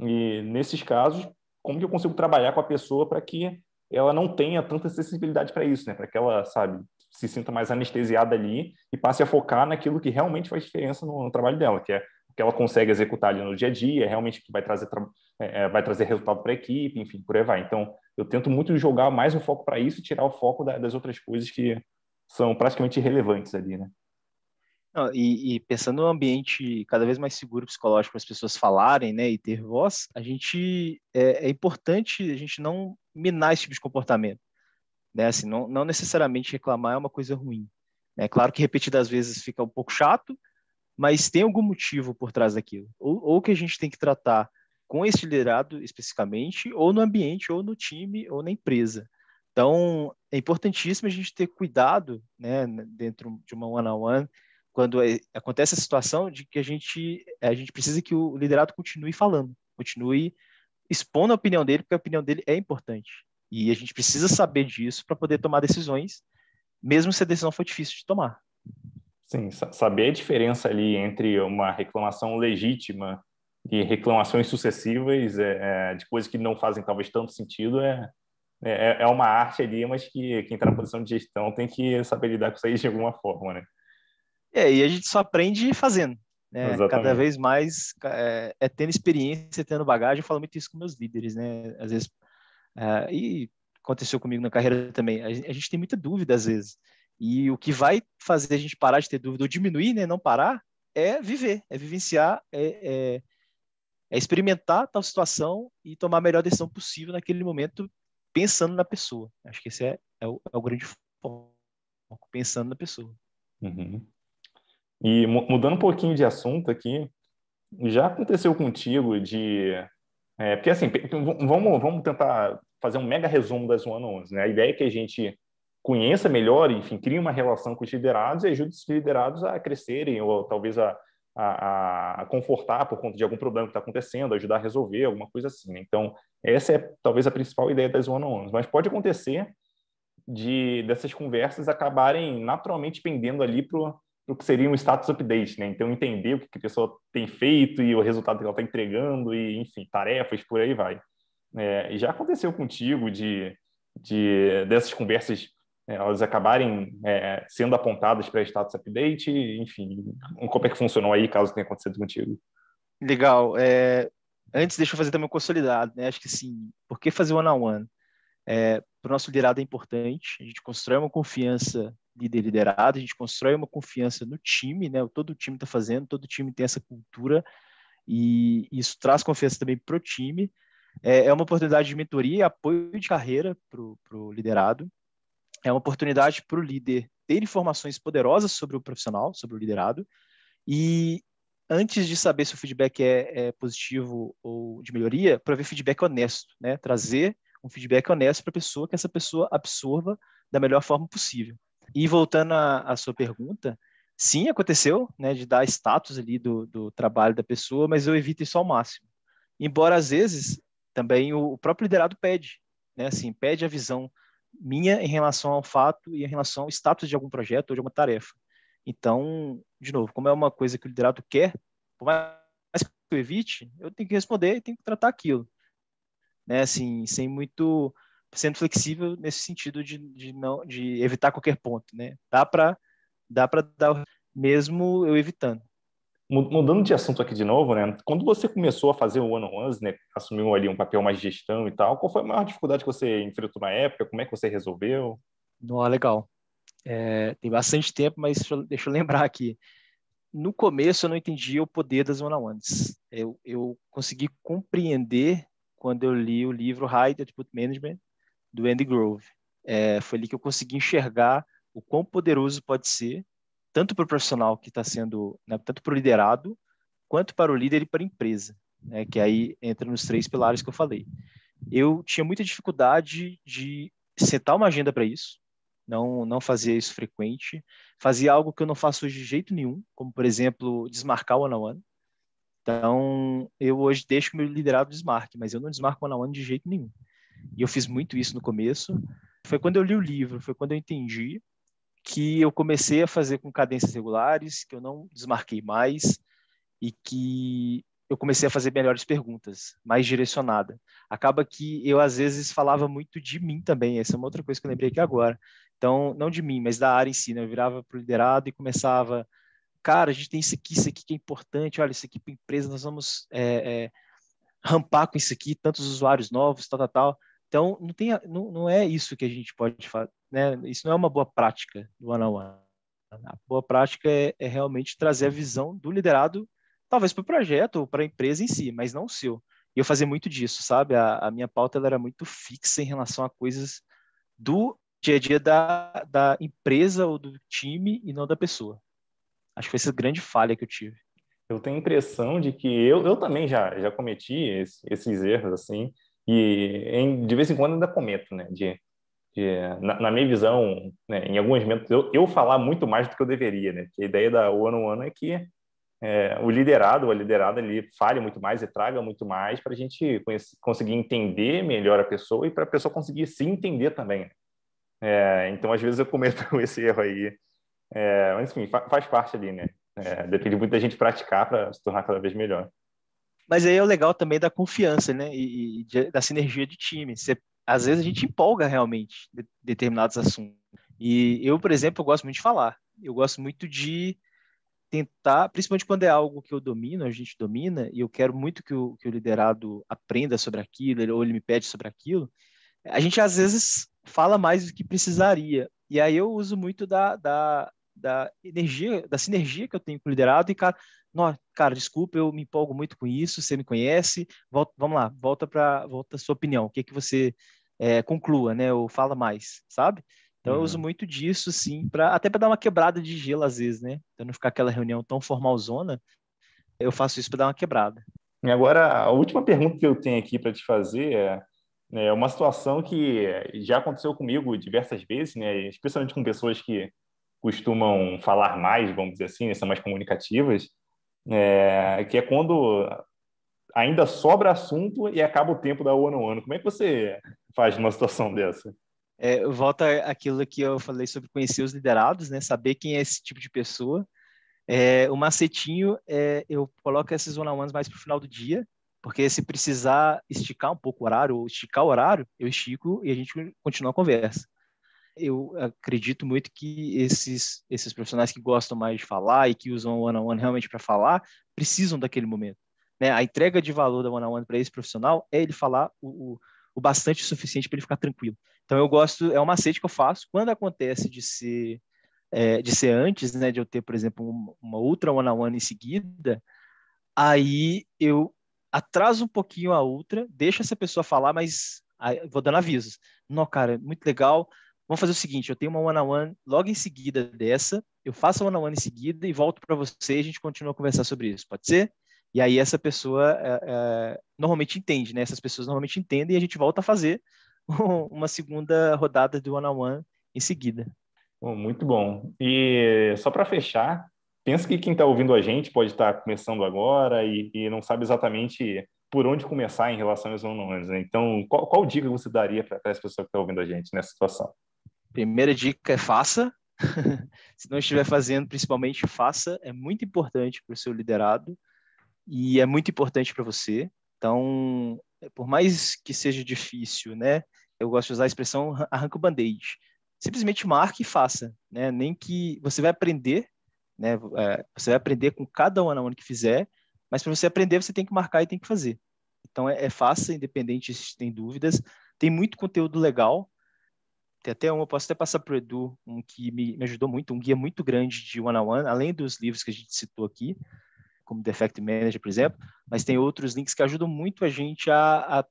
E nesses casos, como que eu consigo trabalhar com a pessoa para que ela não tenha tanta sensibilidade para isso, né? Para que ela, sabe, se sinta mais anestesiada ali e passe a focar naquilo que realmente faz diferença no, no trabalho dela, que é que ela consegue executar ali no dia a dia, é realmente que vai trazer, é, é, vai trazer resultado para a equipe, enfim, por aí vai. Então, eu tento muito jogar mais o foco para isso e tirar o foco da, das outras coisas que são praticamente irrelevantes ali, né? Não, e, e, pensando no ambiente cada vez mais seguro psicológico para as pessoas falarem, né, e ter voz, a gente é, é, importante a gente não minar esse tipo de comportamento, né? Assim, não, não necessariamente reclamar é uma coisa ruim. É claro que repetidas vezes fica um pouco chato, mas tem algum motivo por trás daquilo, ou, ou que a gente tem que tratar com esse liderado especificamente, ou no ambiente, ou no time, ou na empresa. Então, é importantíssimo a gente ter cuidado, né, dentro de uma one-on-one, -on -one, quando é, acontece a situação de que a gente, a gente precisa que o liderado continue falando, continue expondo a opinião dele, porque a opinião dele é importante. E a gente precisa saber disso para poder tomar decisões, mesmo se a decisão for difícil de tomar. Sim, saber a diferença ali entre uma reclamação legítima e reclamações sucessivas é, é, de coisas que não fazem talvez tanto sentido é, é, é uma arte ali, mas que quem está na posição de gestão tem que saber lidar com isso aí de alguma forma, né? É, e a gente só aprende fazendo. Né? Cada vez mais é, é, tendo experiência, tendo bagagem. Eu falo muito isso com meus líderes, né? Às vezes, é, e aconteceu comigo na carreira também. A gente, a gente, tem muita dúvida às vezes. E o que vai fazer a gente parar de ter dúvida ou diminuir, né? Não parar, é viver, é vivenciar, é, é, é experimentar tal situação e tomar a melhor decisão possível naquele momento, pensando na pessoa. Acho que esse é, é, o, é o grande foco, pensando na pessoa. Uhum. E mudando um pouquinho de assunto aqui, já aconteceu contigo de. É, porque assim, vamos, vamos tentar fazer um mega resumo das one-on-ones. Né? A ideia é que a gente conheça melhor, enfim, crie uma relação com os liderados e ajude os liderados a crescerem ou talvez a, a, a confortar por conta de algum problema que está acontecendo, ajudar a resolver, alguma coisa assim. Né? Então, essa é talvez a principal ideia das one-on-ones. Mas pode acontecer de dessas conversas acabarem naturalmente pendendo ali para o que seria um status update, né? Então entender o que a pessoa tem feito e o resultado que ela está entregando e enfim tarefas por aí vai. É, já aconteceu contigo de, de dessas conversas elas acabarem é, sendo apontadas para status update, enfim, como é que funcionou aí caso tenha acontecido contigo? Legal. É, antes deixa eu fazer também um consolidado, né? Acho que sim. Por que fazer one on one? É, para o nosso liderado é importante. A gente constrói uma confiança líder liderado, a gente constrói uma confiança no time, né? Todo o time está fazendo, todo o time tem essa cultura e isso traz confiança também para o time. É, é, uma oportunidade de mentoria e apoio de carreira para o liderado. É uma oportunidade para o líder ter informações poderosas sobre o profissional, sobre o liderado. E antes de saber se o feedback é, é positivo ou de melhoria, para ver feedback honesto, né? Trazer um feedback honesto para a pessoa, que essa pessoa absorva da melhor forma possível. E voltando à, sua pergunta, sim, aconteceu, né, de dar status ali do, do trabalho da pessoa, mas eu evito isso ao máximo. Embora às vezes também o, próprio liderado pede, né, assim, pede a visão minha em relação ao fato e em relação ao status de algum projeto ou de uma tarefa. Então, de novo, como é uma coisa que o liderado quer, por mais que eu evite, eu tenho que responder e tenho que tratar aquilo. Né, assim, sem muito sendo flexível nesse sentido de, de não de evitar qualquer ponto, né? Dá para dá para dar mesmo eu evitando. Mudando de assunto aqui de novo, né? Quando você começou a fazer o one-on-ones, né? Assumiu ali um papel mais de gestão e tal, qual foi a maior dificuldade que você enfrentou na época? Como é que você resolveu? Não, legal. É, tem bastante tempo, mas deixa eu lembrar aqui. No começo eu não entendia o poder das one-on-ones. Eu, eu consegui compreender quando eu li o livro High Output Management, do Andy Grove. É, foi ali que eu consegui enxergar o quão poderoso pode ser, tanto para o profissional que está sendo, né, tanto para o liderado, quanto para o líder e para a empresa, né, que aí entra nos três pilares que eu falei. Eu tinha muita dificuldade de setar uma agenda para isso, não, não fazia isso frequente, fazia algo que eu não faço hoje de jeito nenhum, como, por exemplo, desmarcar o one-on-one. Então, eu hoje deixo que meu liderado desmarque, mas eu não desmarco o one-on-one de jeito nenhum. E eu fiz muito isso no começo. Foi quando eu li o livro, foi quando eu entendi que eu comecei a fazer com cadências regulares, que eu não desmarquei mais e que eu comecei a fazer melhores perguntas, mais direcionada. Acaba que eu às vezes falava muito de mim também, essa é uma outra coisa que eu lembrei aqui agora. Então, não de mim, mas da área em si, né? Eu virava para o liderado e começava, cara, a gente tem isso aqui, isso aqui que é importante, olha, isso aqui para a empresa, nós vamos é, é, rampar com isso aqui, tantos usuários novos, tal, tal, tal. Então, não, tem, não, não é isso que a gente pode fazer, né? Isso não é uma boa prática do one-on-one. A boa prática é, é realmente trazer a visão do liderado, talvez para o projeto ou para a empresa em si, mas não o seu. E eu fazia muito disso, sabe? A, a minha pauta era muito fixa em relação a coisas do dia a dia da, da empresa ou do time e não da pessoa. Acho que foi essa grande falha que eu tive. Eu tenho a impressão de que eu, eu também já, já cometi esse, esses erros, assim, e em, de vez em quando ainda cometo, né? De, de na, na, minha visão, né, em alguns momentos, eu, eu falar muito mais do que eu deveria, né? Que a ideia da One on One é que é, o liderado, a liderada, ele fale muito mais e traga muito mais para a gente conseguir entender melhor a pessoa e para a pessoa conseguir se entender também. Né? É, então, às vezes eu cometo <laughs> esse erro aí, é, mas enfim, faz parte ali, né? É, depende muito da gente praticar para se tornar cada vez melhor. Mas aí é o legal também da confiança, né? E, e da sinergia de time. Você, às vezes a gente empolga realmente de, determinados assuntos. E eu, por exemplo, eu gosto muito de falar. Eu gosto muito de tentar, principalmente quando é algo que eu domino, a gente domina, e eu quero muito que o, que o liderado aprenda sobre aquilo, ou ele me pede sobre aquilo, a gente às vezes fala mais do que precisaria. E aí eu uso muito da, da, da energia, da sinergia que eu tenho com o liderado, e cara, não, cara, desculpa, eu me empolgo muito com isso, você me conhece, volta, vamos lá, volta para volta a sua opinião, o que que você é, conclua, né, ou fala mais, sabe? Então uhum. eu uso uhum. muito disso, sim, para até para dar uma quebrada de gelo às vezes, né? Para não ficar aquela reunião tão formalzona, eu faço isso para dar uma quebrada. E agora a última pergunta que eu tenho aqui para te fazer é, é uma situação que já aconteceu comigo diversas vezes, né? Especialmente com pessoas que costumam falar mais, vamos dizer assim, né? são mais comunicativas, é, que é quando ainda sobra assunto e acaba o tempo da one on one. Como é que você faz numa situação dessa? É, volta aquilo que eu falei sobre conhecer os liderados, né? Saber quem é esse tipo de pessoa. É, o macetinho, é, eu coloco esses one-on-ones mais para o final do dia, porque se precisar esticar um pouco o horário, ou esticar o horário, eu estico e a gente continua a conversa. Eu acredito muito que esses, esses profissionais que gostam mais de falar e que usam o one-on-one -on -one realmente para falar, precisam daquele momento. Né? A entrega de valor da one-on-one para esse profissional é ele falar o, o, o bastante suficiente para ele ficar tranquilo. Então eu gosto, é um macete que eu faço quando acontece de ser é, de ser antes, né, de eu ter, por exemplo, uma, uma outra one on one em seguida, aí eu atraso um pouquinho a outra, deixo essa pessoa falar, mas vou dando avisos. Não, cara, muito legal. Vamos fazer o seguinte, eu tenho uma one on one logo em seguida dessa, eu faço a one on one em seguida e volto para você e a gente continua a conversar sobre isso. Pode ser? E aí essa pessoa é, é, normalmente entende, né? Essas pessoas normalmente entendem e a gente volta a fazer <laughs> uma segunda rodada do one-on-one em seguida. Muito bom. E só para fechar, pensa que quem está ouvindo a gente pode estar tá começando agora e, e, não sabe exatamente por onde começar em relação aos one-on-ones. Né? Então, qual, qual dica você daria para essa pessoa que está ouvindo a gente nessa situação? Primeira dica é faça. <laughs> Se não estiver fazendo, principalmente faça. É muito importante para o seu liderado e é muito importante para você. Então, por mais que seja difícil, né? Eu gosto de usar a expressão arranca o band-aid. Simplesmente marque e faça, né? Nem que você vai aprender, né? É, você vai aprender com cada one on que fizer, mas para você aprender você tem que marcar e tem que fazer. Então é, é faça, independente se tem dúvidas. Tem muito conteúdo legal. Tem até eu posso até passar para o Edu, um que me, me ajudou muito, um guia muito grande de one on one, além dos livros que a gente citou aqui como Defect Manager, por exemplo, mas tem outros links que ajudam muito a gente a, a,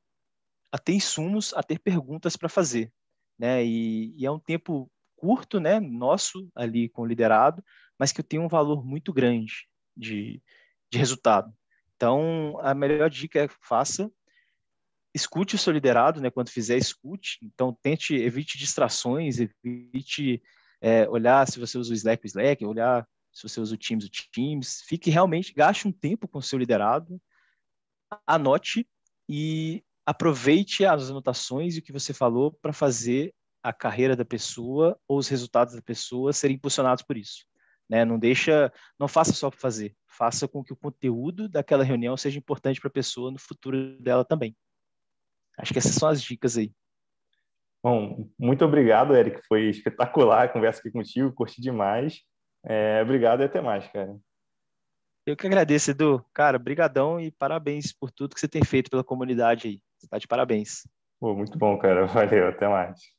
a ter insumos, a ter perguntas para fazer, né? E, e, é um tempo curto, né? Nosso ali com o liderado, mas que tem um valor muito grande de, de resultado. Então, a melhor dica é faça, escute o seu liderado, né? Quando fizer, escute. Então, tente, evite distrações, evite é, olhar se você usa o Slack, o Slack, olhar se você usa o Teams, o Teams, fique realmente, gaste um tempo com o seu liderado, anote e aproveite as anotações e o que você falou para fazer a carreira da pessoa ou os resultados da pessoa serem impulsionados por isso. Né? Não deixa, não faça só para fazer, faça com que o conteúdo daquela reunião seja importante para a pessoa no futuro dela também. Acho que essas são as dicas aí. Bom, muito obrigado, Eric. Foi espetacular a conversa aqui contigo, curti demais. É, obrigado e até mais, cara. Eu que agradeço, Edu. Cara, brigadão e parabéns por tudo que você tem feito pela comunidade aí. Você tá de parabéns. Pô, muito bom, cara. Valeu, até mais.